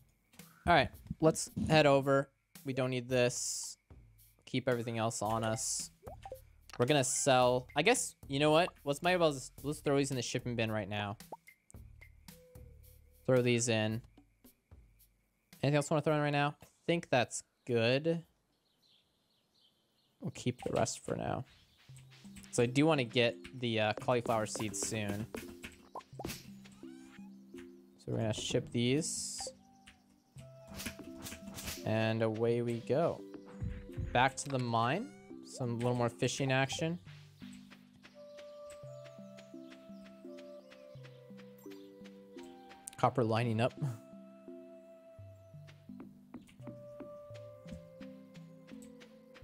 All right, let's head over. We don't need this. Keep everything else on us. We're gonna sell. I guess you know what? Let's might as well just let's throw these in the shipping bin right now. Throw these in. Anything else I want to throw in right now? I think that's good. We'll keep the rest for now. So I do want to get the uh, cauliflower seeds soon. So we're gonna ship these. And away we go. Back to the mine. Some little more fishing action. Copper lining up.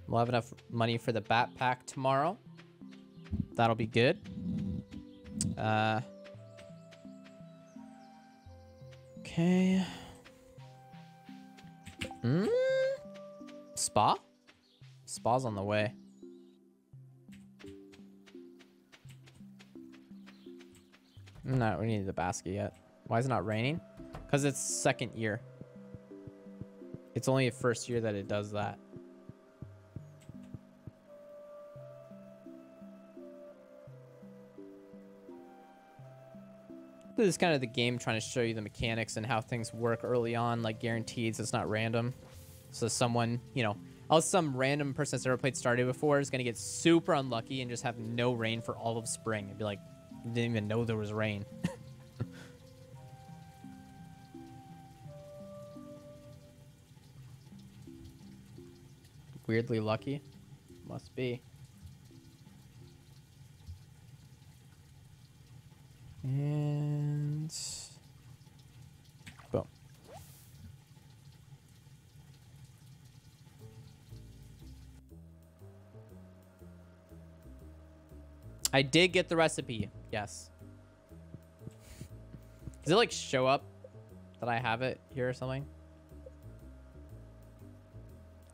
We'll have enough money for the backpack tomorrow. That'll be good. Uh, okay. Hmm? Spa? Spa's on the way. No, we need the basket yet. Why is it not raining? Because it's second year. It's only a first year that it does that. This is kind of the game trying to show you the mechanics and how things work early on, like guaranteed, so it's not random. So someone, you know, else some random person that's ever played Stardew before is going to get super unlucky and just have no rain for all of spring and be like, didn't even know there was rain. Weirdly lucky. Must be. And boom. I did get the recipe. Yes. Does it like show up that I have it here or something?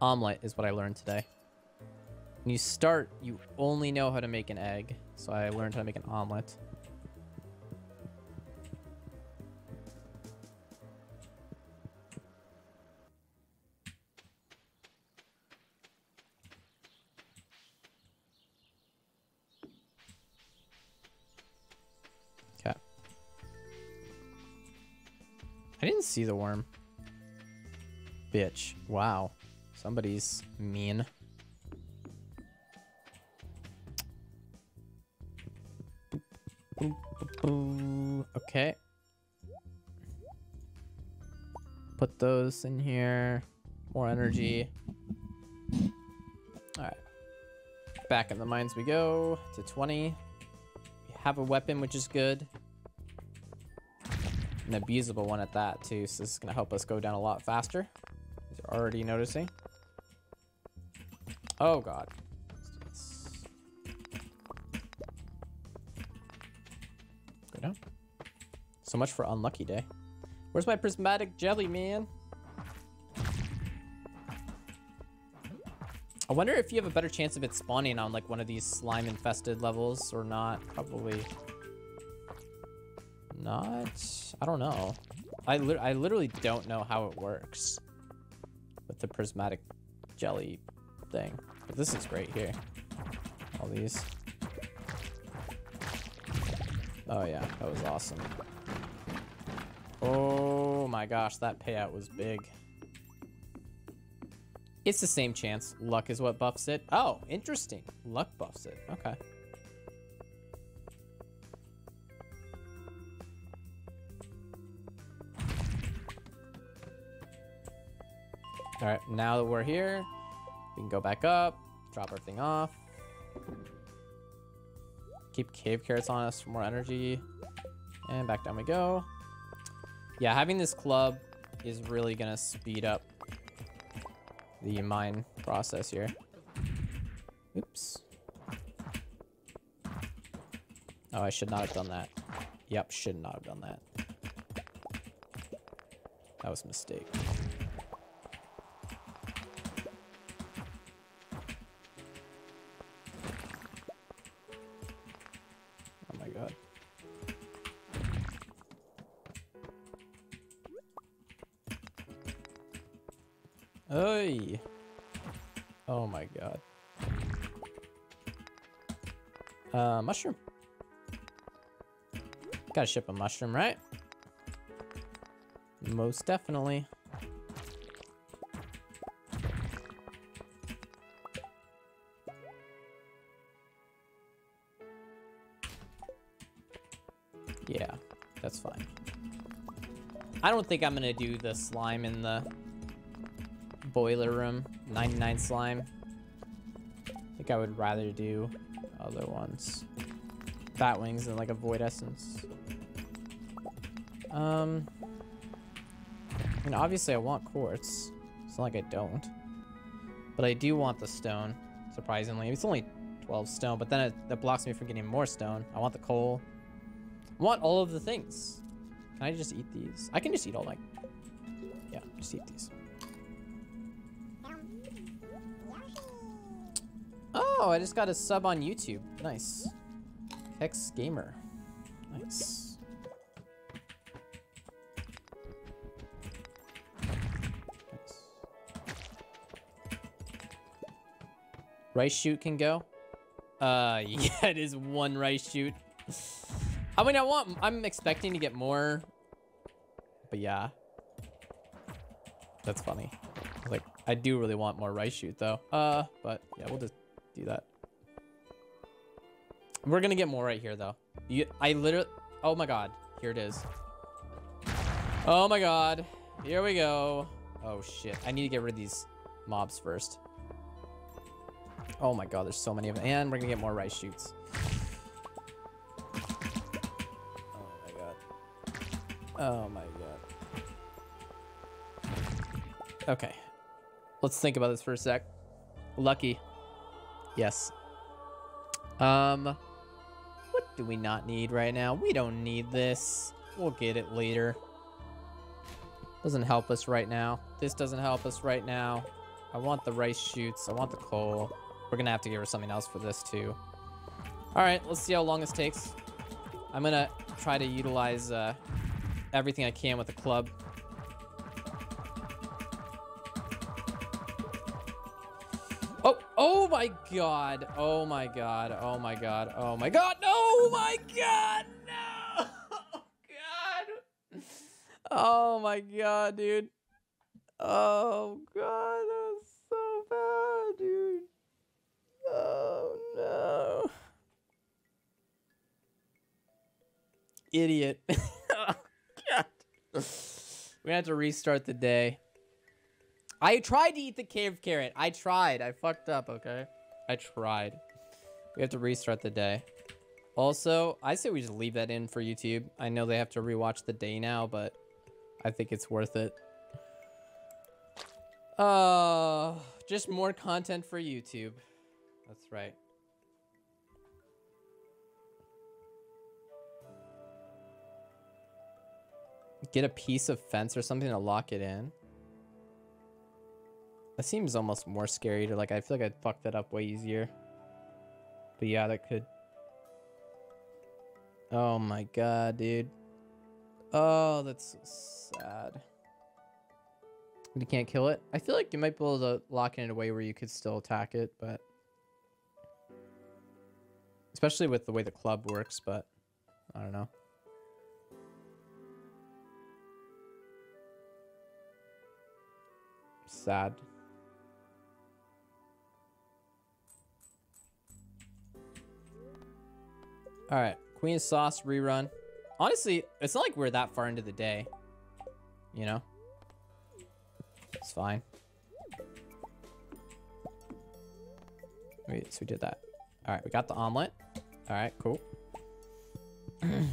Omelet is what I learned today. When you start, you only know how to make an egg. So I learned how to make an omelet. Okay. I didn't see the worm. Bitch. Wow. Somebody's mean. Okay. Put those in here. More energy. Alright. Back in the mines we go to 20. We have a weapon, which is good. An abusable one at that, too. So this is going to help us go down a lot faster. As you're already noticing. Oh, God. Go down. So much for unlucky day. Where's my prismatic jelly, man? I wonder if you have a better chance of it spawning on like one of these slime infested levels or not. Probably not. I don't know. I, li I literally don't know how it works with the prismatic jelly thing. This is great here. All these. Oh yeah, that was awesome. Oh my gosh, that payout was big. It's the same chance. Luck is what buffs it. Oh, interesting. Luck buffs it. Okay. All right, now that we're here, we can go back up, drop everything off. Keep cave carrots on us for more energy. And back down we go. Yeah, having this club is really gonna speed up the mine process here. Oops. Oh, I should not have done that. Yep, should not have done that. That was a mistake. Gotta ship a mushroom, right? Most definitely. Yeah, that's fine. I don't think I'm gonna do the slime in the boiler room. 99 slime. I think I would rather do other ones. Bat wings and like a void essence. Um, I mean, obviously I want quartz. It's not like I don't. But I do want the stone, surprisingly. It's only 12 stone, but then it, that blocks me from getting more stone. I want the coal. I want all of the things. Can I just eat these? I can just eat all my... Yeah, just eat these. Oh, I just got a sub on YouTube. Nice. Hex Gamer. Nice. Rice shoot can go? Uh, yeah, it is one rice shoot. I mean, I want, I'm expecting to get more, but yeah. That's funny. Like, I do really want more rice shoot though. Uh, but yeah, we'll just do that. We're gonna get more right here though. You, I literally, oh my god, here it is. Oh my god, here we go. Oh shit, I need to get rid of these mobs first. Oh my god, there's so many of them. And we're gonna get more rice shoots. Oh my god. Oh my god. Okay. Let's think about this for a sec. Lucky. Yes. Um, what do we not need right now? We don't need this. We'll get it later. Doesn't help us right now. This doesn't help us right now. I want the rice shoots. I want the coal. We're gonna have to give her something else for this too. All right, let's see how long this takes. I'm gonna try to utilize uh, everything I can with the club. Oh, oh my god. Oh my god. Oh my god. Oh my god. Oh my god. No. Oh god. Oh my god, dude. Oh god, Idiot. oh god. We have to restart the day. I tried to eat the cave carrot. I tried. I fucked up, okay? I tried. We have to restart the day. Also, I say we just leave that in for YouTube. I know they have to rewatch the day now, but I think it's worth it. Uh, just more content for YouTube. That's right. Get a piece of fence or something to lock it in. That seems almost more scary to like. I feel like I fucked that up way easier. But yeah, that could. Oh my god, dude. Oh, that's so sad. You can't kill it. I feel like you might be able to lock it in a way where you could still attack it, but especially with the way the club works. But I don't know. Sad. All right, Queen Sauce rerun. Honestly, it's not like we're that far into the day. You know? It's fine. Wait, so we did that. All right, we got the omelet. All right, cool. Wonder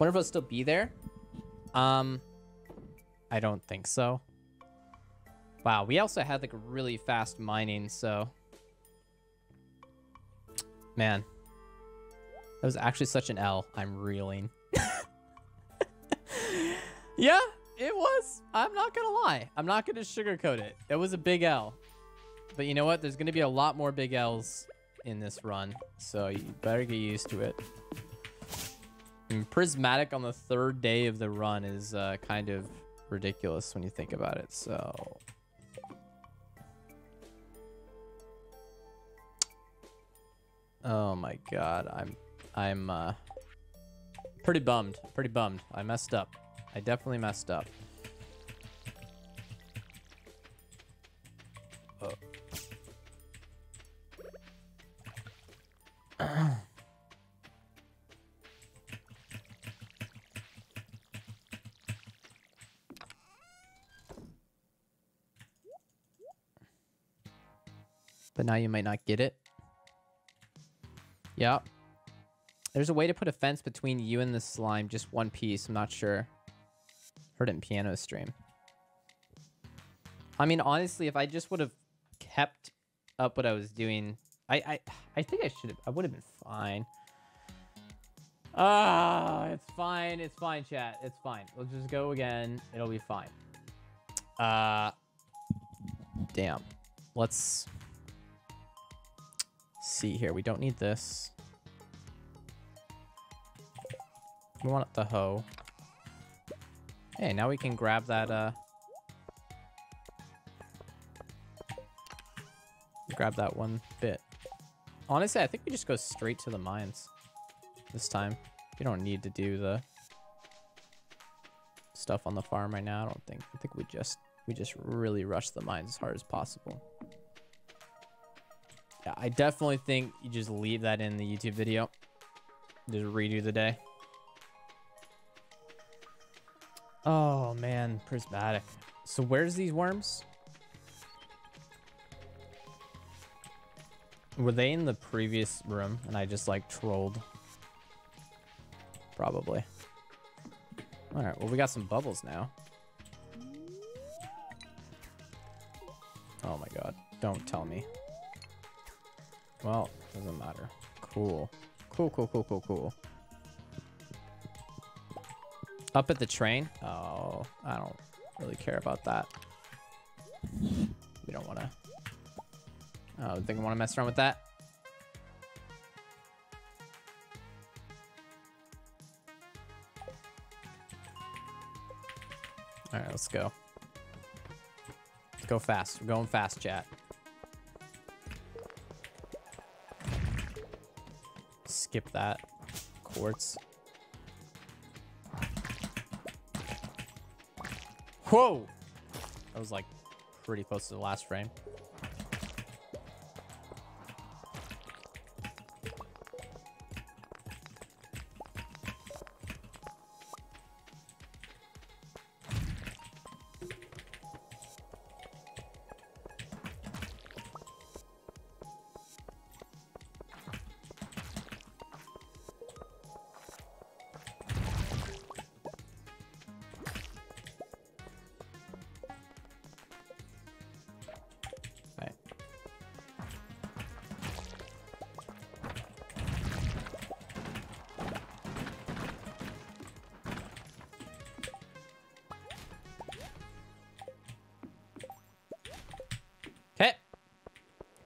if it'll still be there. Um, I don't think so. Wow, we also had like really fast mining, so Man. That was actually such an L. I'm reeling. yeah, it was. I'm not to lie. I'm not to sugarcoat it. It was a big L. But you know what? There's to be a lot more big L's in this run. So you better get used to it. And prismatic on the third day of the run is uh, kind of ridiculous when you think about it. So Oh my god, I'm I'm uh pretty bummed. Pretty bummed. I messed up. I definitely messed up. But now you might not get it. Yep. There's a way to put a fence between you and the slime, just one piece. I'm not sure. Heard it in piano stream. I mean, honestly, if I just would have kept up what I was doing, I I I think I should have. I would have been fine. Ah, it's fine. It's fine, chat. It's fine. We'll just go again. It'll be fine. Uh, damn. Let's see here. We don't need this. We want the hoe. Hey, now we can grab that, uh... Grab that one bit. Honestly, I think we just go straight to the mines this time. We don't need to do the stuff on the farm right now. I don't think. I think we just we just really rush the mines as hard as possible. Yeah, I definitely think you just leave that in the YouTube video. Just redo the day. Oh, man. Prismatic. So where's these worms? Were they in the previous room and I just like trolled? Probably. All right, well, we got some bubbles now. Oh my god, don't tell me. Well, doesn't matter. Cool. Cool, cool, cool, cool, cool. Up at the train? Oh, I don't really care about that. We don't want to... Oh, I don't think I want to mess around with that. All right, let's go. Let's go fast. We're going fast, chat. Skip that. Quartz. Whoa! That was like pretty close to the last frame.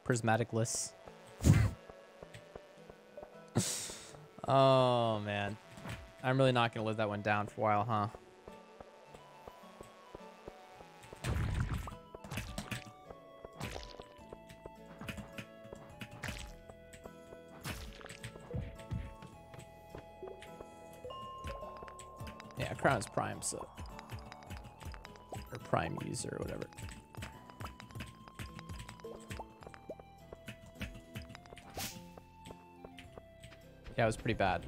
Prismaticless. oh, man. I'm really not going to live that one down for a while, huh? Yeah, Crown's Prime, so. Or Prime user or whatever. Yeah, it was pretty bad.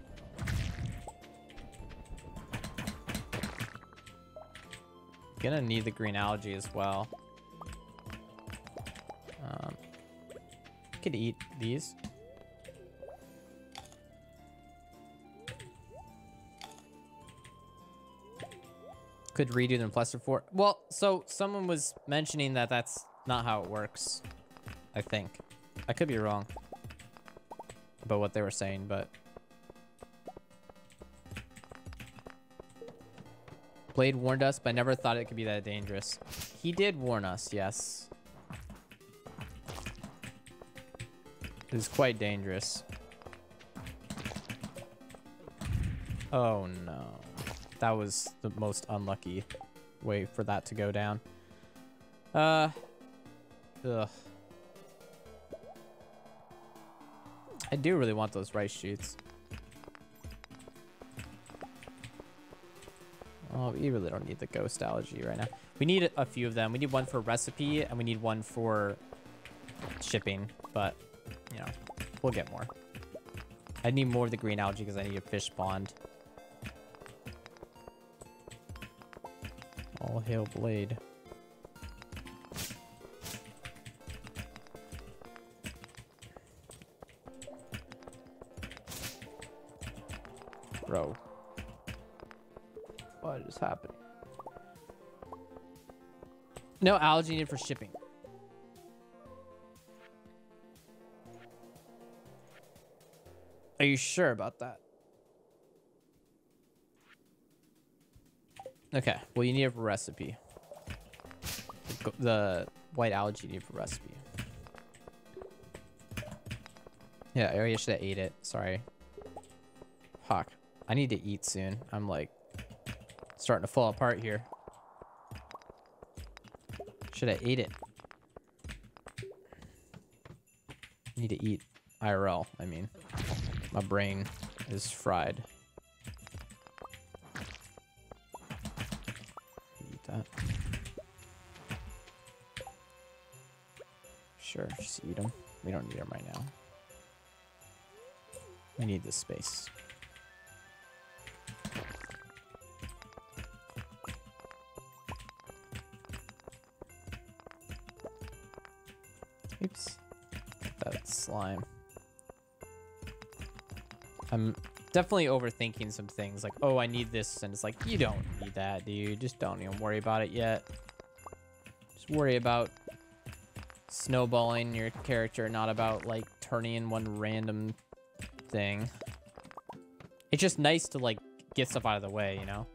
Gonna need the green algae as well. Um, could eat these. Could redo them plus four. Well, so someone was mentioning that that's not how it works. I think. I could be wrong about what they were saying, but Blade warned us, but I never thought it could be that dangerous. He did warn us, yes. It was quite dangerous. Oh no. That was the most unlucky way for that to go down. Uh, ugh. I do really want those rice shoots. Oh, we really don't need the ghost algae right now. We need a few of them. We need one for recipe, and we need one for shipping, but, you know, we'll get more. I need more of the green algae because I need a fish pond. All hail Blade. No algae needed for shipping. Are you sure about that? Okay, well you need a recipe. The, the white algae you need for recipe. Yeah, I should have ate it. Sorry. Fuck. I need to eat soon. I'm like starting to fall apart here. Should I ate it? Need to eat IRL, I mean. My brain is fried. Eat that. Sure, just eat them. We don't need them right now. We need this space. Oops. That slime. I'm definitely overthinking some things. Like, oh, I need this. And it's like, you don't need that, dude. Just don't even worry about it yet. Just worry about snowballing your character, not about, like, turning in one random thing. It's just nice to, like, get stuff out of the way, you know?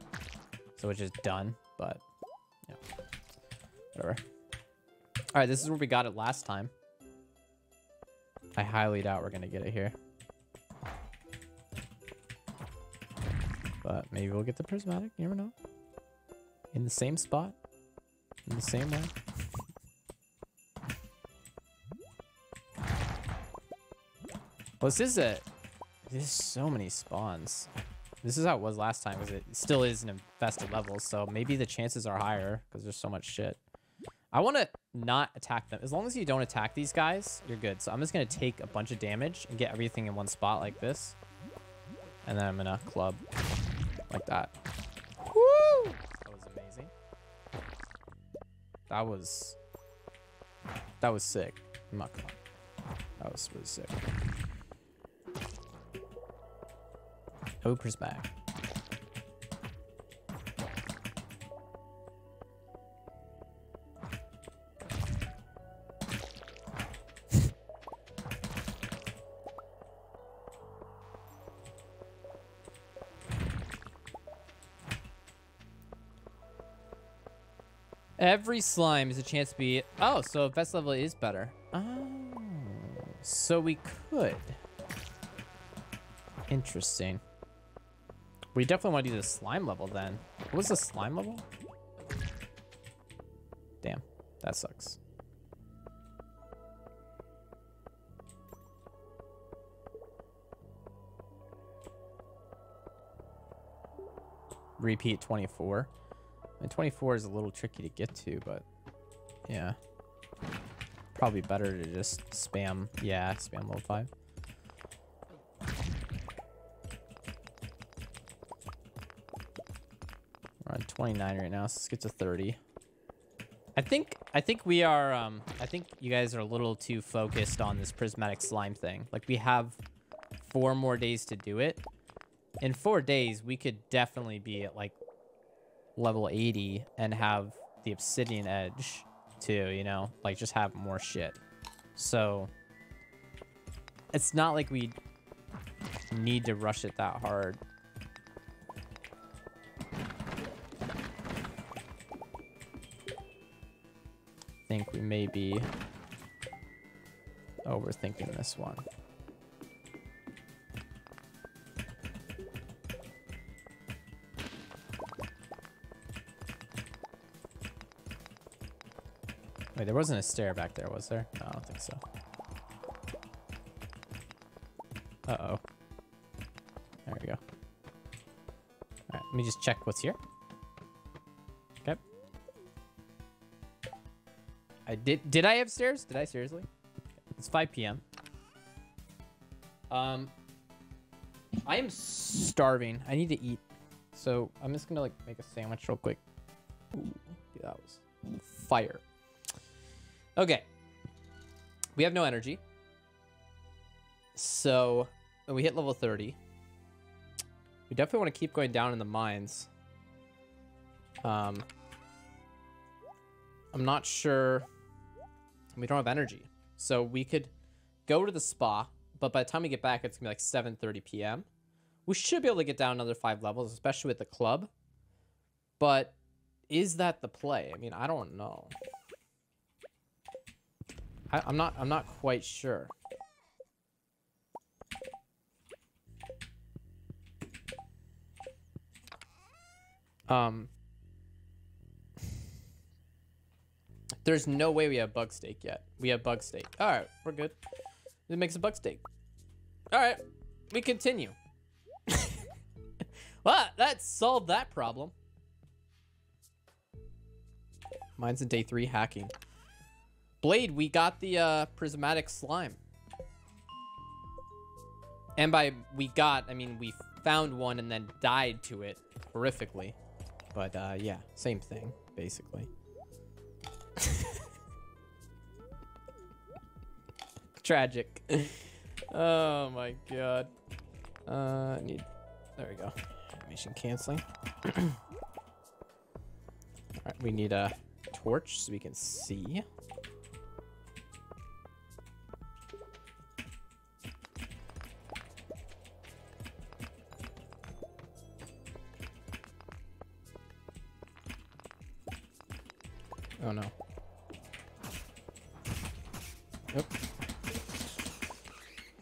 So it's just done, but, yeah. Whatever. All right, this is where we got it last time. I highly doubt we're going to get it here. But maybe we'll get the prismatic. You never know. In the same spot. In the same way. Well, this is a... There's so many spawns. This is how it was last time. Because it still is an infested level. So maybe the chances are higher. Because there's so much shit. I want to not attack them. As long as you don't attack these guys, you're good. So I'm just going to take a bunch of damage and get everything in one spot like this. And then I'm going to club like that. Woo! That was amazing. That was... That was sick. I'm not gonna That was really sick. Oprah's back. Every slime is a chance to be... Oh, so best level is better. Oh. So we could. Interesting. We definitely want to do the slime level then. What was the slime level? Damn, that sucks. Repeat 24. And 24 is a little tricky to get to, but yeah. Probably better to just spam, yeah, spam level 5. We're on 29 right now, so let's get to 30. I think I think we are um I think you guys are a little too focused on this prismatic slime thing. Like we have four more days to do it. In four days, we could definitely be at like level 80 and have the obsidian edge too, you know? Like just have more shit. So it's not like we need to rush it that hard. I think we may be overthinking this one. Wait, there wasn't a stair back there, was there? No, I don't think so. Uh-oh. There we go. Alright, let me just check what's here. Okay. I did did I have stairs? Did I seriously? It's 5 p.m. Um I am starving. I need to eat. So I'm just gonna like make a sandwich real quick. Ooh, that was fire. Okay. We have no energy. So we hit level 30, we definitely want to keep going down in the mines. Um, I'm not sure. We don't have energy. So we could go to the spa, but by the time we get back, it's going to be like 7.30 p.m. We should be able to get down another five levels, especially with the club. But is that the play? I mean, I don't know. I, I'm not. I'm not quite sure. Um. There's no way we have bug steak yet. We have bug steak. All right, we're good. It makes a bug steak. All right, we continue. well, that solved that problem. Mine's in day three hacking. Blade, we got the uh, prismatic slime. And by we got, I mean we found one and then died to it horrifically. But uh, yeah, same thing, basically. Tragic. oh my god. Uh, I need, there we go. Animation canceling. All right, we need a torch so we can see.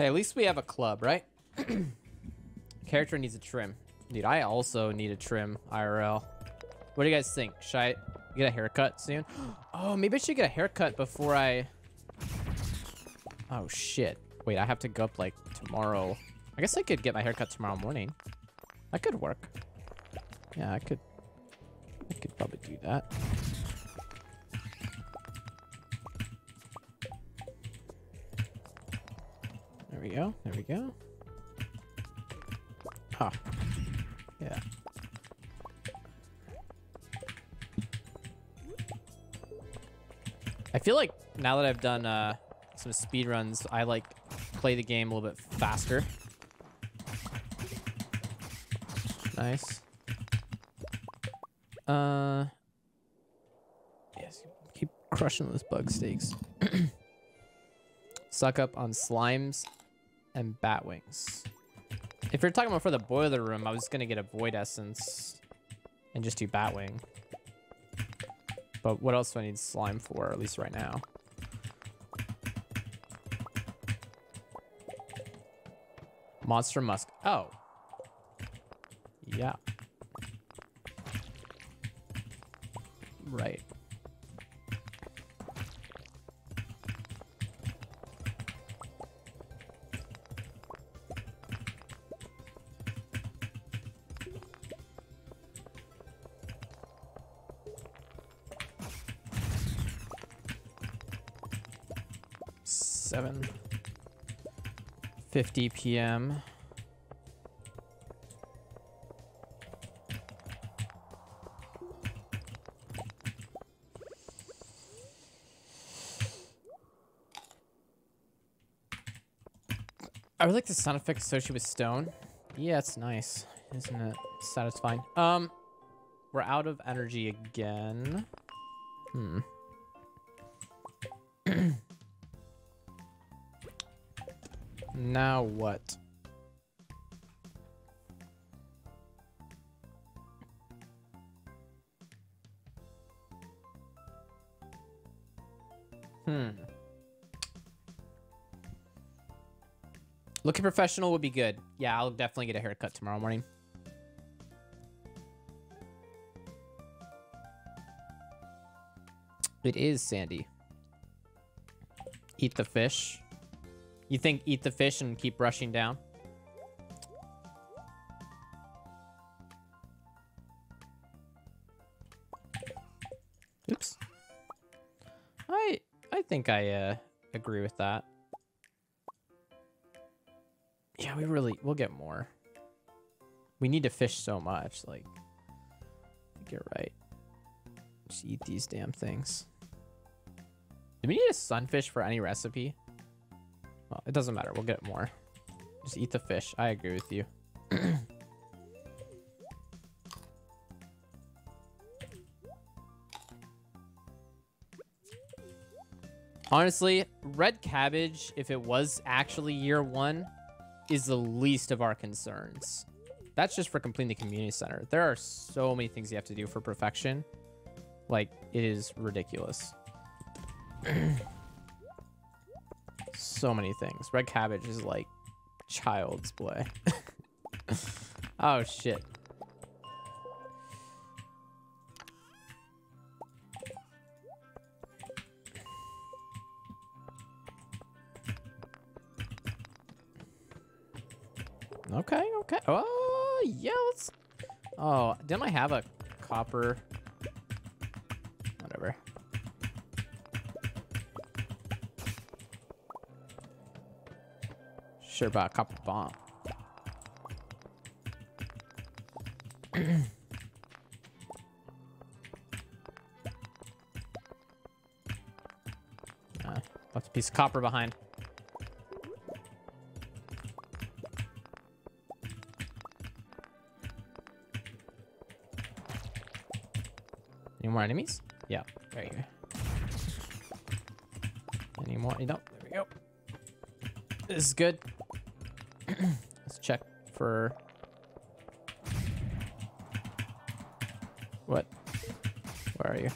Hey, at least we have a club, right? Character needs a trim. Dude, I also need a trim, IRL. What do you guys think? Should I get a haircut soon? Oh, maybe I should get a haircut before I... Oh, shit. Wait, I have to go up, like, tomorrow. I guess I could get my haircut tomorrow morning. That could work. Yeah, I could... I could probably do that. Go. There we go. Huh. Yeah. I feel like now that I've done uh, some speed runs, I like play the game a little bit faster. Nice. Uh, yes, keep crushing those bug steaks. Suck up on slimes and bat wings. If you're talking about for the boiler room, I was gonna get a void essence and just do bat wing. But what else do I need slime for, at least right now? Monster Musk. Oh. Yeah. Right. 50 p.m. I would like the sound effect associated with stone. Yeah, it's nice. Isn't it satisfying? Um, we're out of energy again. Hmm. Now what? Hmm. Looking professional would be good. Yeah, I'll definitely get a haircut tomorrow morning. It is Sandy. Eat the fish. You think eat the fish and keep rushing down? Oops. I I think I uh, agree with that. Yeah, we really we'll get more. We need to fish so much, like get right. Just eat these damn things. Do we need a sunfish for any recipe? It doesn't matter. We'll get more. Just eat the fish. I agree with you. Honestly, red cabbage, if it was actually year one, is the least of our concerns. That's just for completing the community center. There are so many things you have to do for perfection. Like, it is ridiculous. so many things. Red cabbage is like child's play. oh, shit. Okay, okay. Oh, yeah, let's... Oh, didn't I have a copper? Sure about a copper bomb. uh, left a piece of copper behind. Any more enemies? Yeah, right here. Any more? No, there we go. This is good. For... What? Where are you?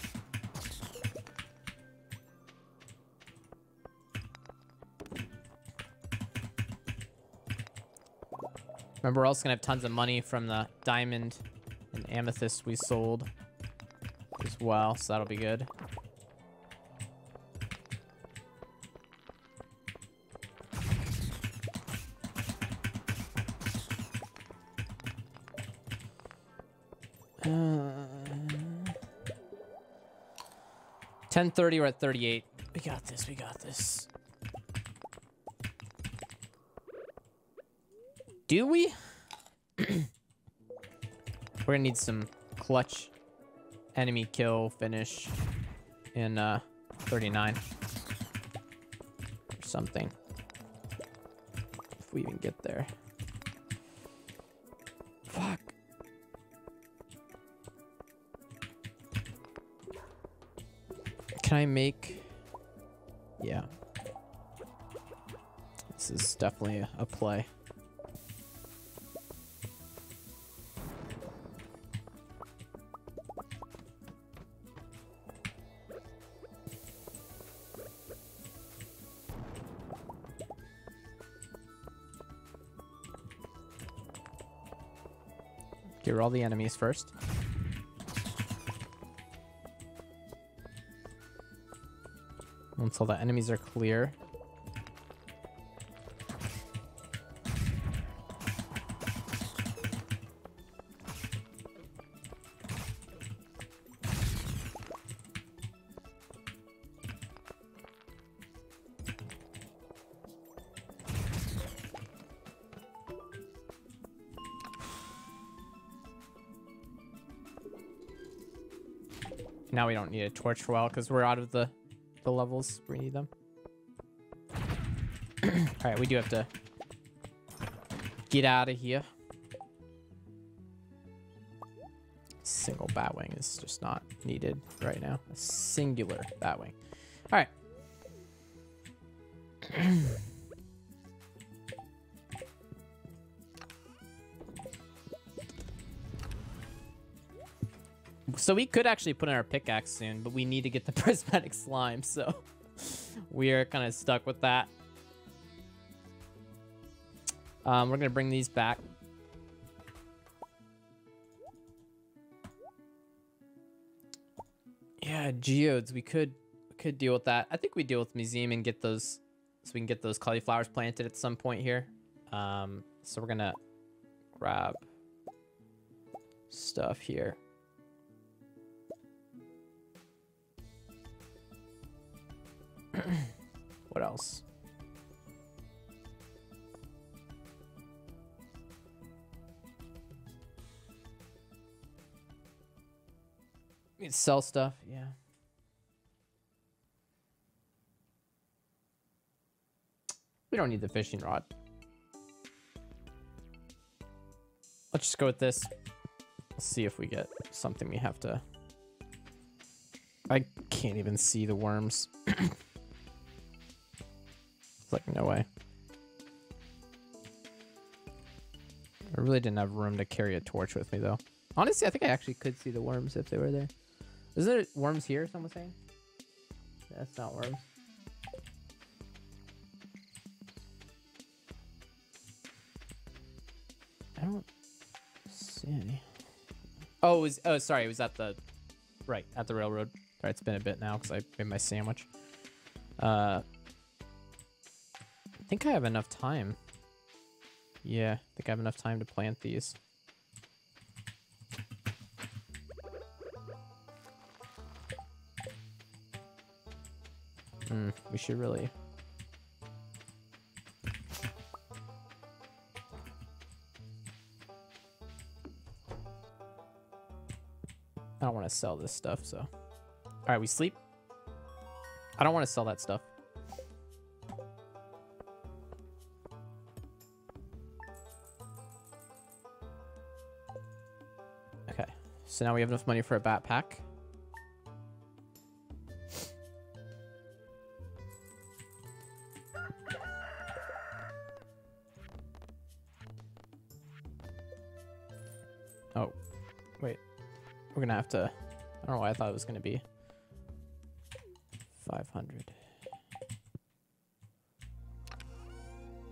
Remember, we're also gonna have tons of money from the diamond and amethyst we sold as well, so that'll be good. 1030, we're at 38. We got this, we got this. Do we? we're gonna need some clutch enemy kill finish in uh 39 or something if we even get there Can I make... Yeah. This is definitely a, a play. Get all the enemies first. All the enemies are clear. Now we don't need a torch for a while because we're out of the, the levels we need them. All right, we do have to get out of here. Single batwing is just not needed right now. A singular batwing. All So we could actually put in our pickaxe soon, but we need to get the prismatic slime, so we are kind of stuck with that. Um, we're gonna bring these back. Yeah, geodes. We could could deal with that. I think we deal with museum and get those so we can get those cauliflowers planted at some point here. Um, so we're gonna grab stuff here. what else? Sell stuff, yeah. We don't need the fishing rod. Let's just go with this. Let's see if we get something we have to... I can't even see the worms. It's like, no way. I really didn't have room to carry a torch with me, though. Honestly, I think I actually could see the worms if they were there. Is there worms here, someone saying? That's not worms. I don't see any. Oh, was, oh, sorry, it was at the, right, at the railroad. All right, it's been a bit now because I made my sandwich. Uh, think I have enough time. Yeah, I think I have enough time to plant these. Hmm, we should really... I don't want to sell this stuff, so... Alright, we sleep. I don't want to sell that stuff. So now we have enough money for a backpack. Oh, wait. We're gonna have to... I don't know why I thought it was gonna be 500.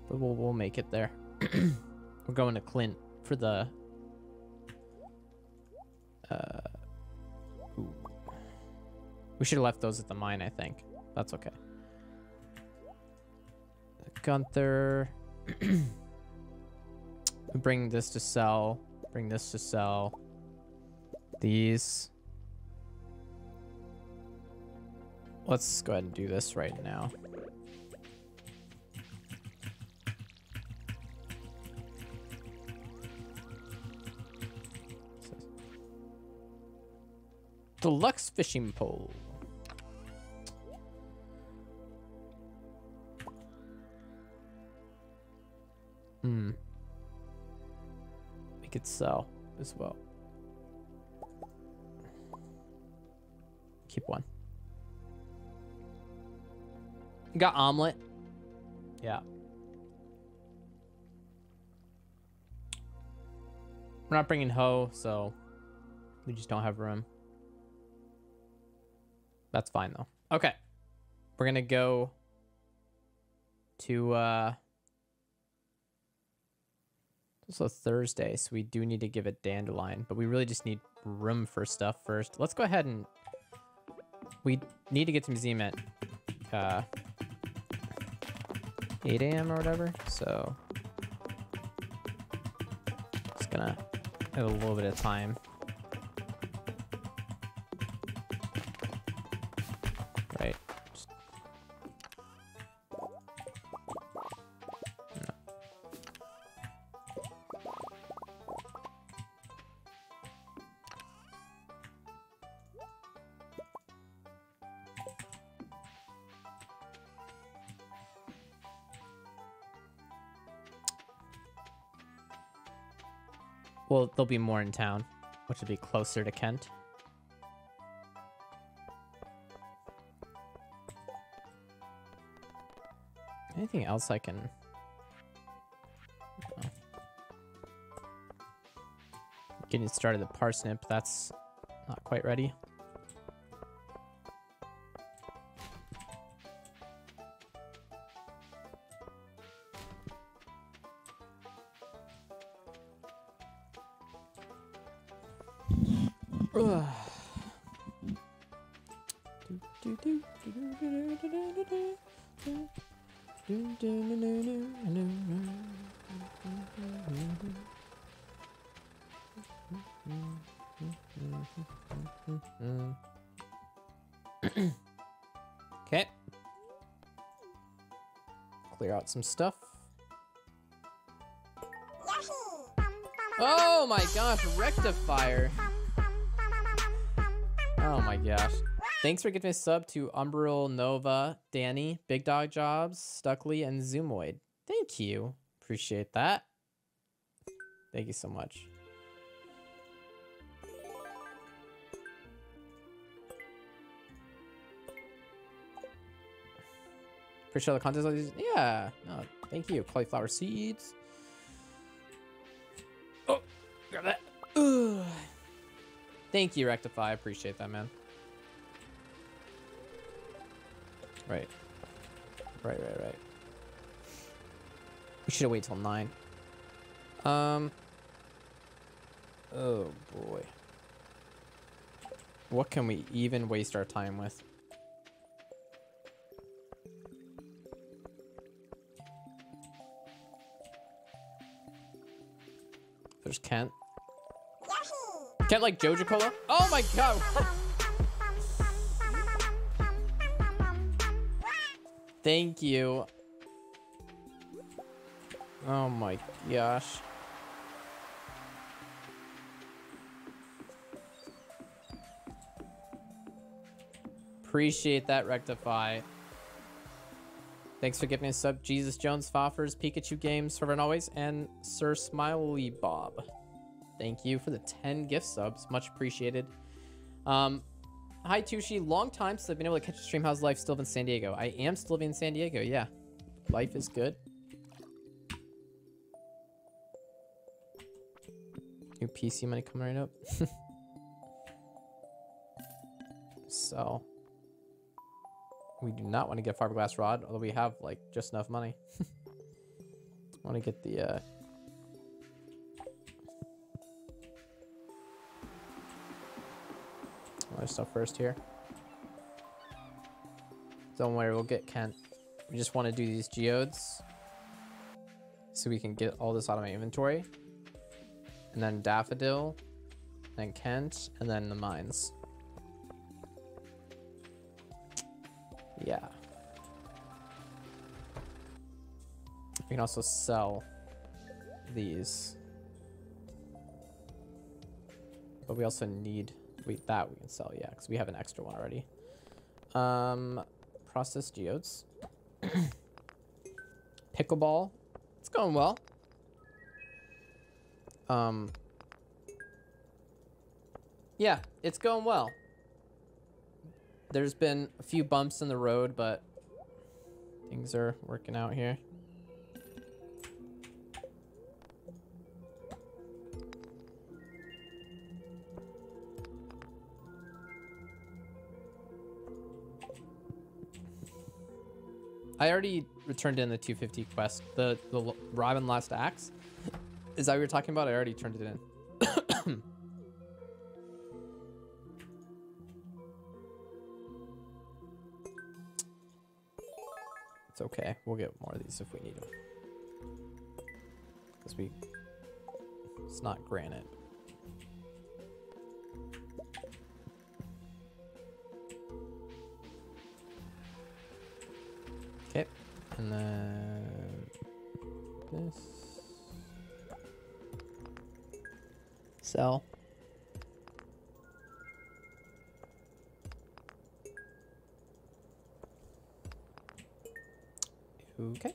But we'll, we'll make it there. We're going to Clint for the we should have left those at the mine, I think. That's okay. Gunther. bring this to sell. Bring this to sell. These. Let's go ahead and do this right now. Deluxe fishing pole. Could sell as well. Keep one. Got omelet. Yeah. We're not bringing hoe, so we just don't have room. That's fine though. Okay. We're going to go to uh It's Thursday, so we do need to give it dandelion, but we really just need room for stuff first. Let's go ahead and we need to get to museum at uh, 8 a.m. or whatever. So it's gonna have a little bit of time. There'll be more in town, which will be closer to Kent. Anything else I can... Getting started the parsnip, that's not quite ready. Some stuff. Oh my oh gosh, rectifier. Oh my gosh. Thanks for giving a sub to Umbral Nova, Danny, Big Dog Jobs, Stuckley, and Zoomoid. Thank you. Appreciate that. Thank you so much. All the contest. Yeah. No, thank you. Cauliflower seeds. Oh, grab that. Ugh. Thank you, Rectify. I appreciate that, man. Right. Right, right, right. We should have waited till 9. Um. Oh, boy. What can we even waste our time with? There's Kent. Kent like Joja Cola? Oh my god! Thank you. Oh my gosh. Appreciate that, Rectify. Thanks for giving us up, Jesus Jones, Foffers, Pikachu Games, and always, and Sir Smiley Bob. Thank you for the 10 gift subs. Much appreciated. Um, hi, Tooshi. Long time since I've been able to catch a stream. How's life still in San Diego? I am still living in San Diego, yeah. Life is good. New PC money coming right up. so, we do not want to get fiberglass rod, although we have like just enough money. want to get the uh, other stuff first here. Don't worry, we'll get Kent. We just want to do these geodes so we can get all this out of my inventory. And then Daffodil, then Kent, and then the mines. Yeah. We can also sell these. But we also need that we can sell, yeah, because we have an extra one already. Um process geodes. Pickleball. It's going well. Um Yeah, it's going well. There's been a few bumps in the road, but things are working out here. I already returned in the 250 quest, the the Robin Lost Axe. Is that what you're talking about? I already turned it in. it's okay. We'll get more of these if we need them. Because we... It's not granite. And then... This... Sell. Okay.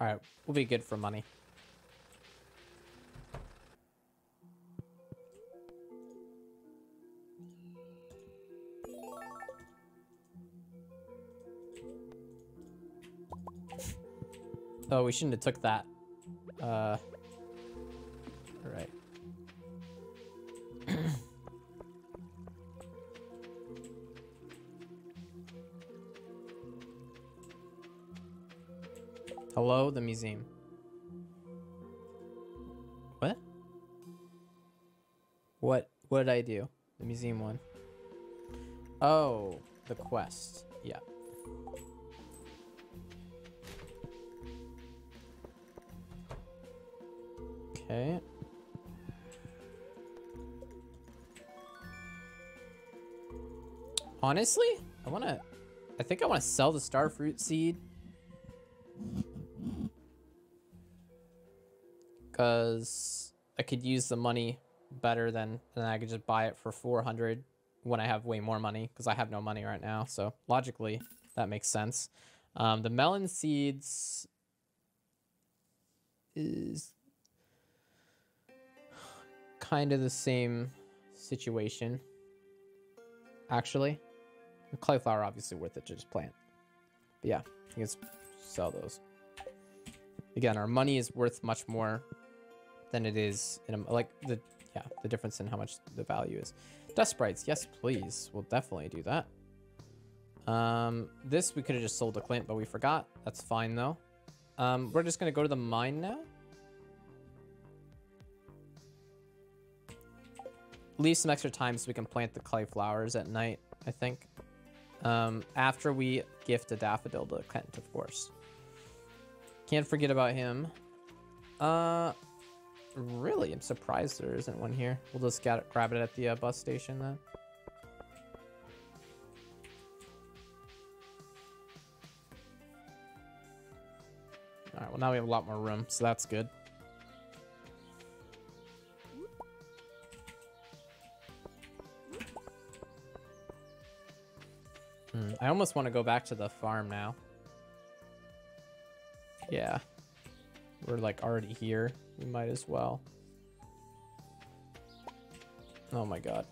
Alright, we'll be good for money. Oh, we shouldn't have took that. Uh, right. Hello, the museum. What? What? What did I do? The museum one. Oh, the quest. Yeah. Okay. Honestly, I want to... I think I want to sell the starfruit seed. Because I could use the money better than... than I could just buy it for 400 when I have way more money. Because I have no money right now. So logically, that makes sense. Um, the melon seeds... Is kind of the same situation. Actually, the cauliflower obviously worth it to just plant. But yeah, I guess sell those. Again, our money is worth much more than it is in a, like the yeah the difference in how much the value is. Dust sprites, yes please, we'll definitely do that. Um, this we could have just sold to Clint, but we forgot. That's fine though. Um, we're just gonna go to the mine now. Leave some extra time so we can plant the cauliflowers at night, I think. Um, after we gift a daffodil to Kent, of course. Can't forget about him. Uh, really, I'm surprised there isn't one here. We'll just get grab it at the uh, bus station then. All right, well now we have a lot more room, so that's good. I almost want to go back to the farm now. Yeah. We're like already here. We might as well. Oh my god.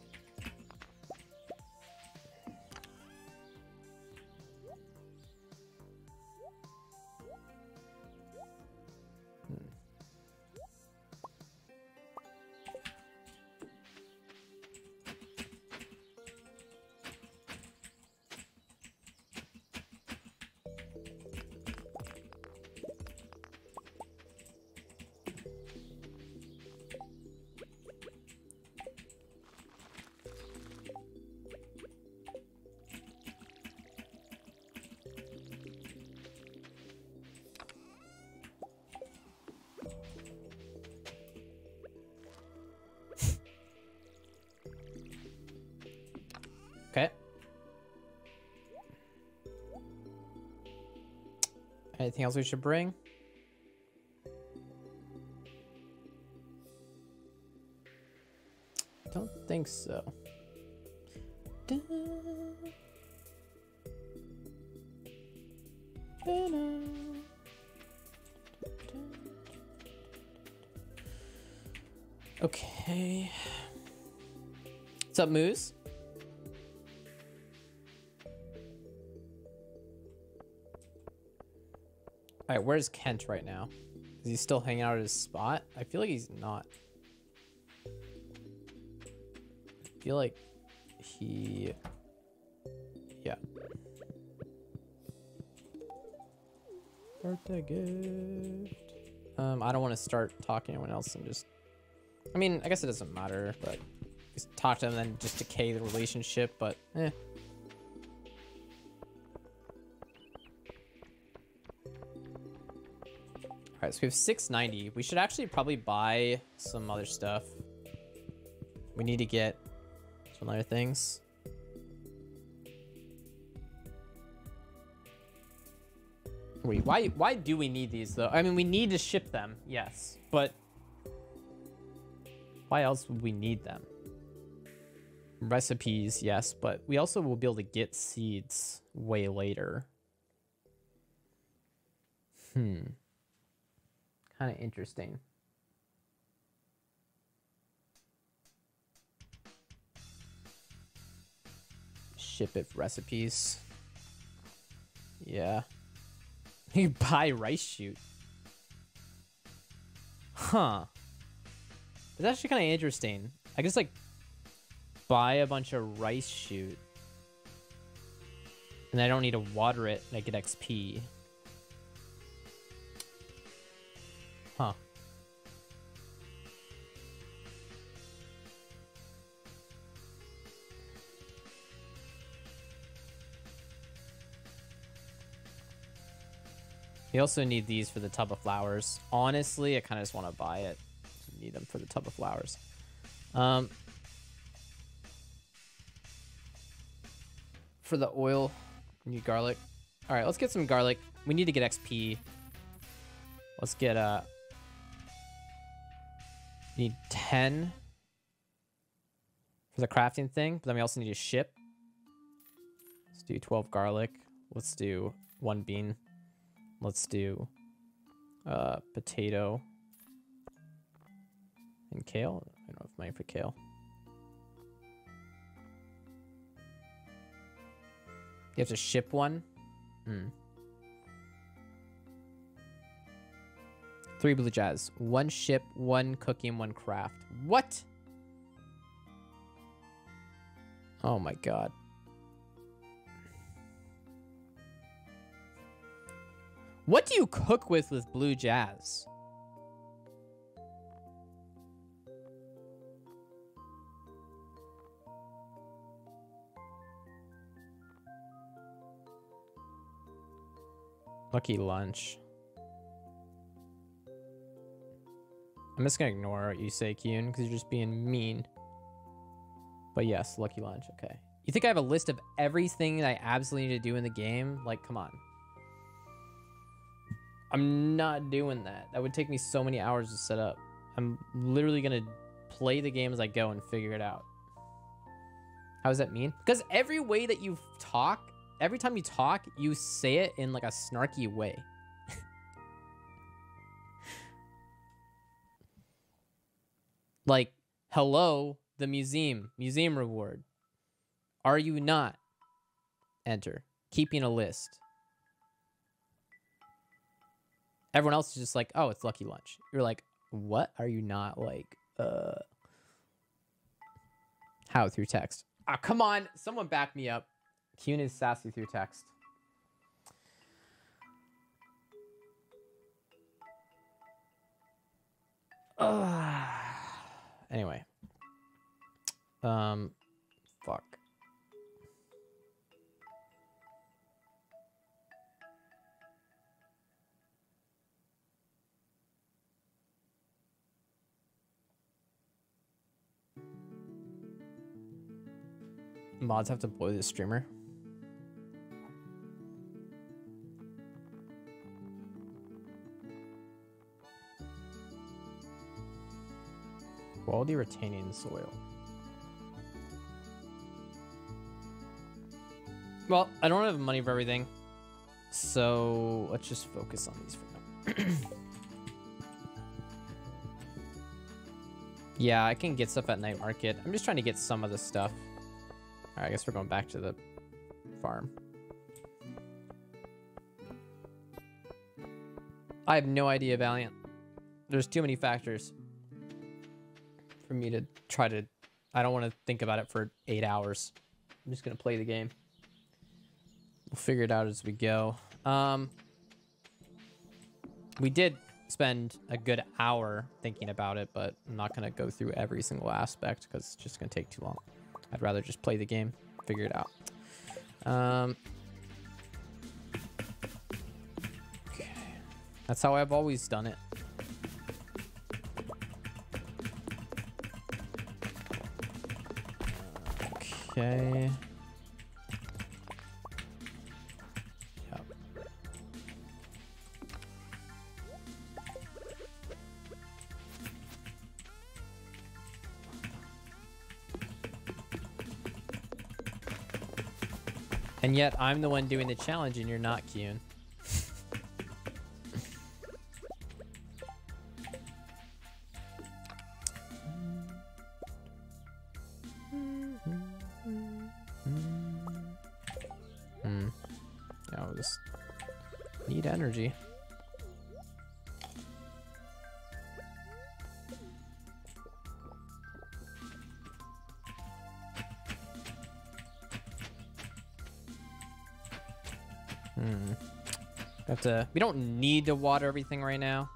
Anything else we should bring? Don't think so. Okay. What's up, Moose? Where's Kent right now? Is he still hanging out at his spot? I feel like he's not. I feel like he... Yeah. Birthday gift. Um, I don't want to start talking to anyone else and just. I mean, I guess it doesn't matter, but just talk to them and then just decay the relationship. But eh. All right, so we have 690. We should actually probably buy some other stuff. We need to get some other things. Wait, why why do we need these though? I mean, we need to ship them, yes, but why else would we need them? Recipes, yes, but we also will be able to get seeds way later. Hmm. Kind of interesting. Ship it recipes. Yeah. You buy rice shoot. Huh. It's actually kind of interesting. I guess like buy a bunch of rice shoot. And I don't need to water it and I get XP. We also need these for the tub of flowers. Honestly, I kind of just want to buy it. Need them for the tub of flowers. Um, for the oil, need garlic. All right, let's get some garlic. We need to get XP. Let's get uh need 10 for the crafting thing, but then we also need to ship. Let's do 12 garlic. Let's do one bean. Let's do uh, potato and kale. I don't if money for kale. You have to ship one? Hmm. Three blue jazz. One ship, one cooking, one craft. What? Oh my god. What do you cook with with blue jazz? Lucky lunch. I'm just gonna ignore what you say, Kyun, because you're just being mean. But yes, lucky lunch. Okay. You think I have a list of everything that I absolutely need to do in the game? Like, come on. I'm not doing that. That would take me so many hours to set up. I'm literally going to play the game as I go and figure it out. How does that mean? Because every way that you talk, every time you talk, you say it in like a snarky way. like, hello, the museum, museum reward. Are you not? Enter. Keeping a list. Everyone else is just like, oh, it's Lucky Lunch. You're like, what? Are you not like, uh, how through text? Ah, come on, someone back me up. Kyun is sassy through text. Uh, anyway. Um, Mods have to blow the streamer. Quality retaining soil. Well, I don't have money for everything. So let's just focus on these for now. yeah, I can get stuff at night market. I'm just trying to get some of the stuff. Right, I guess we're going back to the farm. I have no idea, Valiant. There's too many factors for me to try to... I don't want to think about it for eight hours. I'm just going to play the game. We'll figure it out as we go. Um, We did spend a good hour thinking about it, but I'm not going to go through every single aspect because it's just going to take too long. I'd rather just play the game, figure it out. Um, okay. That's how I've always done it. Okay. And yet I'm the one doing the challenge and you're not, Kyun. To. We don't need to water everything right now.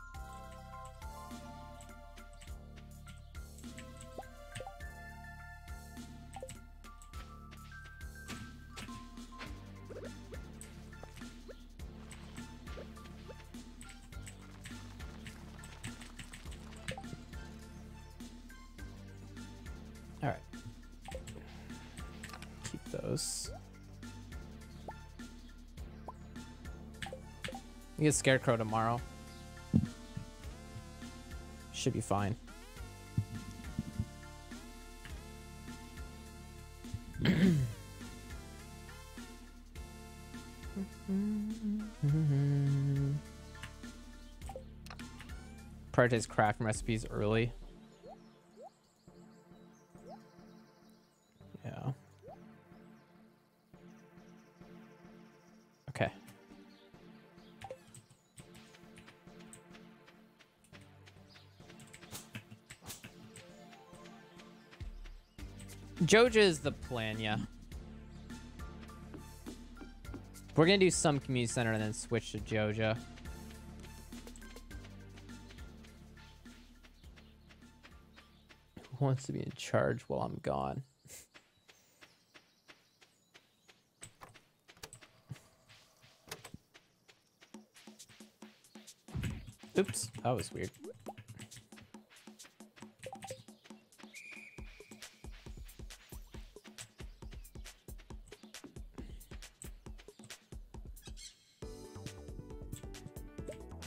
Get Scarecrow tomorrow. Should be fine. Prioritize craft recipes early. Joja is the plan, yeah. We're gonna do some community center and then switch to Joja. Who wants to be in charge while I'm gone? Oops, that was weird.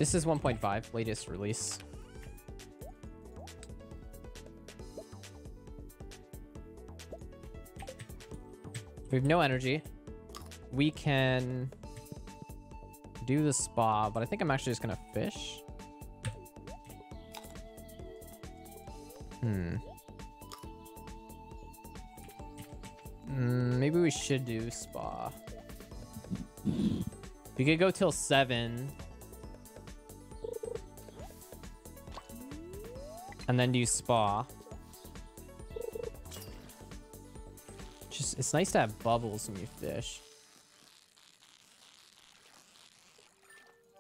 This is 1.5, latest release. We have no energy. We can do the spa, but I think I'm actually just gonna fish. Hmm. Mm, maybe we should do spa. We could go till seven. And then do spa. Just, it's nice to have bubbles when you fish.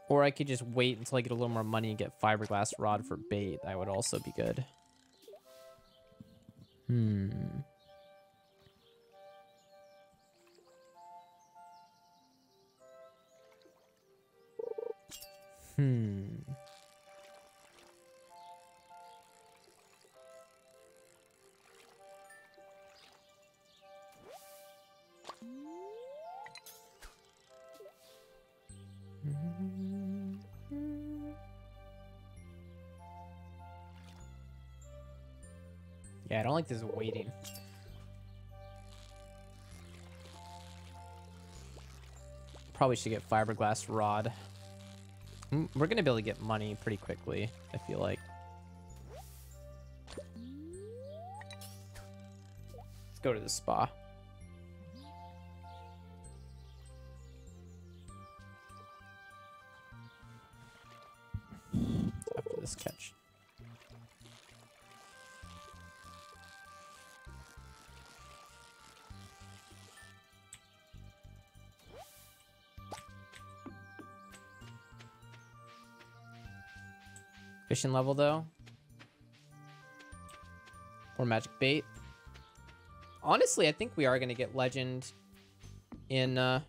Or I could just wait until I get a little more money and get fiberglass rod for bait. That would also be good. Hmm. Probably should get fiberglass rod. We're gonna be able to get money pretty quickly, I feel like. Let's go to the spa. Level though. Or magic bait. Honestly, I think we are gonna get legend in uh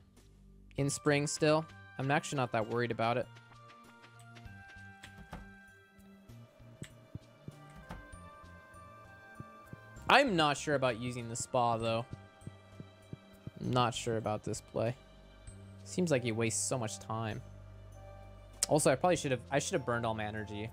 in spring still. I'm actually not that worried about it. I'm not sure about using the spa though. Not sure about this play. Seems like he wastes so much time. Also, I probably should have I should have burned all my energy,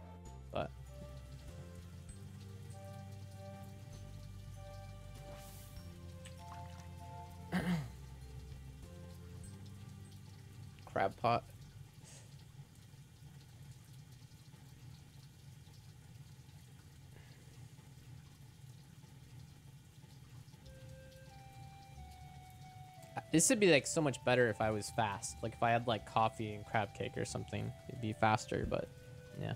This would be like so much better if I was fast. Like if I had like coffee and crab cake or something, it'd be faster, but yeah.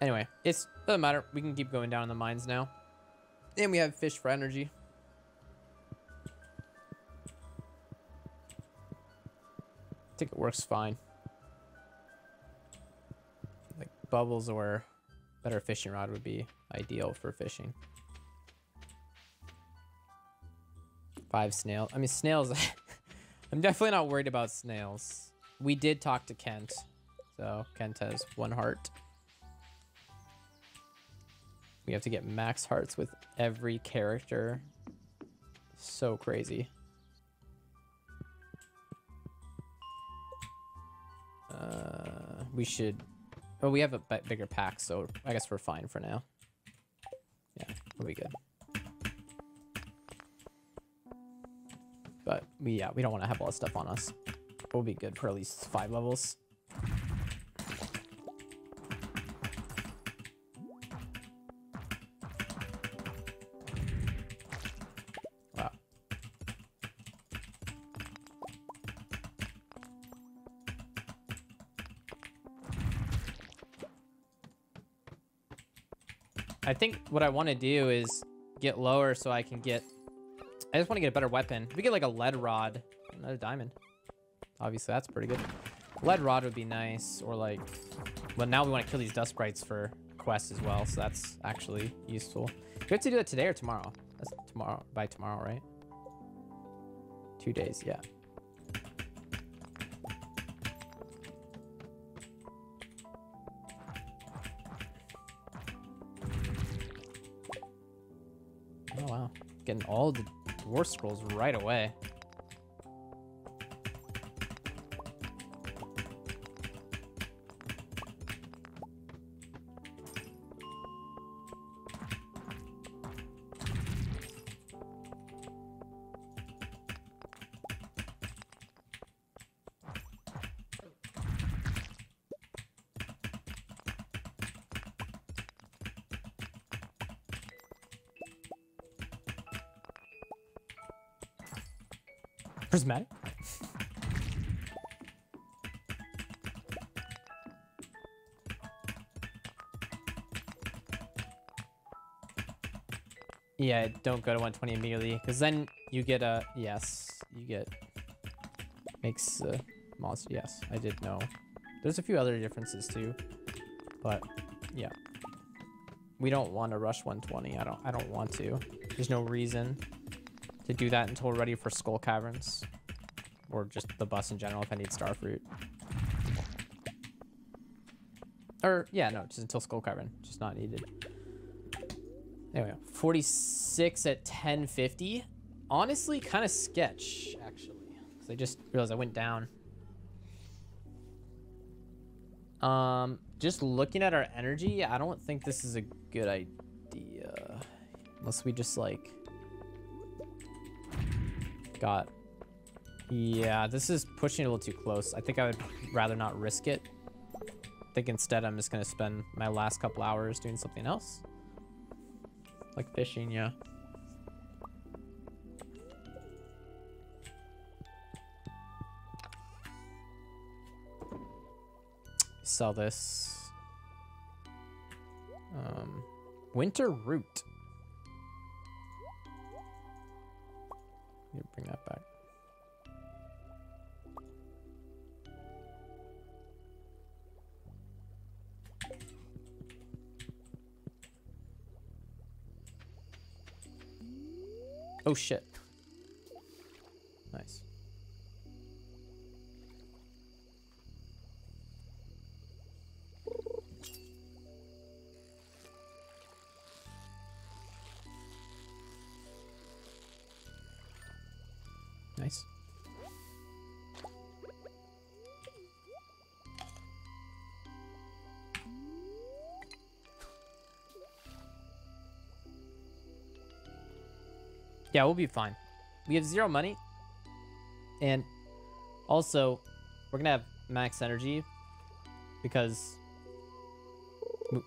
Anyway, it's doesn't matter. We can keep going down in the mines now. And we have fish for energy. I think it works fine. Bubbles or better fishing rod would be ideal for fishing. Five snail. I mean snails. I'm definitely not worried about snails. We did talk to Kent. So Kent has one heart. We have to get max hearts with every character. So crazy. Uh, we should... Oh, we have a bigger pack, so I guess we're fine for now. Yeah, we'll be good. But we, yeah, we don't want to have all this stuff on us. We'll be good for at least five levels. Think what I want to do is get lower so I can get... I just want to get a better weapon. If we get like a lead rod, another diamond. Obviously, that's pretty good. Lead rod would be nice, or like... But now we want to kill these dust sprites for quests as well, so that's actually useful. We have to do that today or tomorrow? That's tomorrow, by tomorrow, right? Two days, yeah. All the war scrolls right away. Yeah, don't go to 120 immediately, because then you get a... Yes, you get... Makes uh, monster... Yes, I did know. There's a few other differences, too. But, yeah. We don't want to rush 120. I don't, I don't want to. There's no reason to do that until we're ready for Skull Caverns. Or just the bus in general if I need Starfruit. Or, yeah, no, just until Skull Cavern. Just not needed. There we go. 46 at 1050. Honestly, kind of sketch, actually. Because I just realized I went down. Um, just looking at our energy, I don't think this is a good idea. Unless we just, like got... Yeah, this is pushing a little too close. I think I would rather not risk it. I think instead I'm just going to spend my last couple hours doing something else. Like fishing, yeah. Sell this. Um, winter root. Oh shit. Nice. Nice. Yeah, we'll be fine. We have zero money. And also, we're going to have max energy because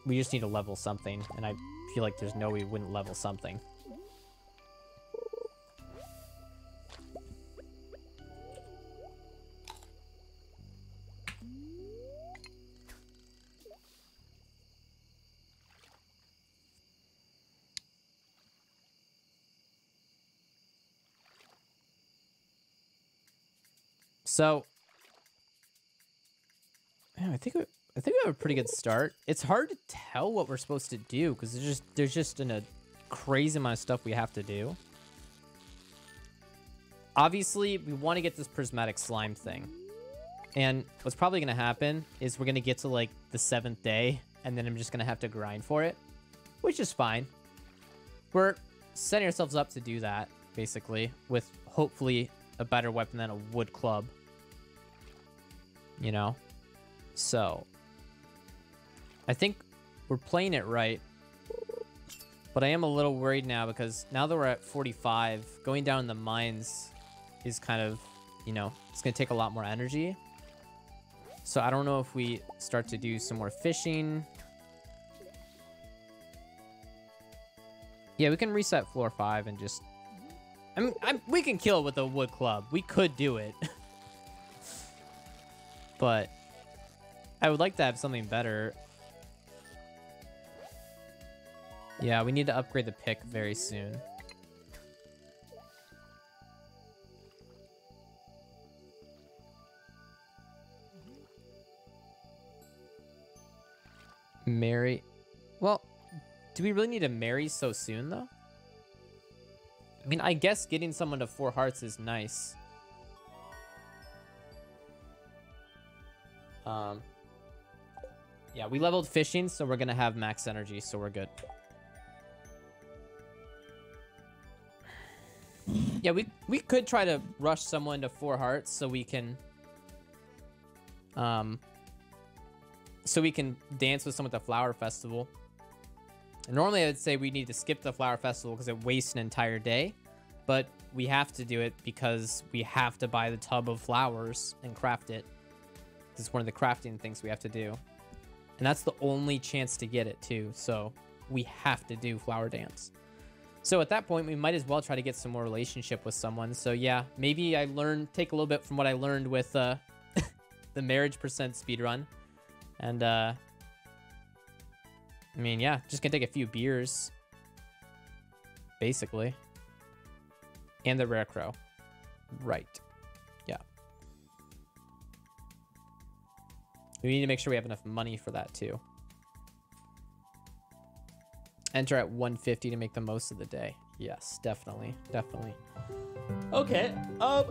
we just need to level something. And I feel like there's no way we wouldn't level something. So, yeah, I think we, I think we have a pretty good start. It's hard to tell what we're supposed to do because there's just there's just a crazy amount of stuff we have to do. Obviously, we want to get this prismatic slime thing. And what's probably going to happen is we're going to get to like the seventh day and then I'm just going to have to grind for it, which is fine. We're setting ourselves up to do that, basically, with hopefully a better weapon than a wood club. You know? So, I think we're playing it right. But I am a little worried now because now that we're at 45, going down in the mines is kind of, you know, it's going to take a lot more energy. So I don't know if we start to do some more fishing. Yeah, we can reset floor five and just... I mean, I'm, we can kill it with a wood club. We could do it. but I would like to have something better. Yeah, we need to upgrade the pick very soon. Marry. Well, do we really need to marry so soon, though? I mean, I guess getting someone to four hearts is nice. Um, yeah, we leveled fishing, so we're going to have max energy, so we're good. Yeah, we, we could try to rush someone to four hearts so we can... Um, so we can dance with someone at the flower festival. Normally, I would say we need to skip the flower festival because it wastes an entire day, but we have to do it because we have to buy the tub of flowers and craft it. This is one of the crafting things we have to do. And that's the only chance to get it too, so we have to do flower dance. So at that point, we might as well try to get some more relationship with someone. So yeah, maybe I learn, take a little bit from what I learned with uh, the marriage percent speed run. And, uh, I mean, yeah, just gonna take a few beers. Basically. And the Rarecrow. Right. We need to make sure we have enough money for that, too. Enter at 150 to make the most of the day. Yes, definitely. Definitely. Okay. Um...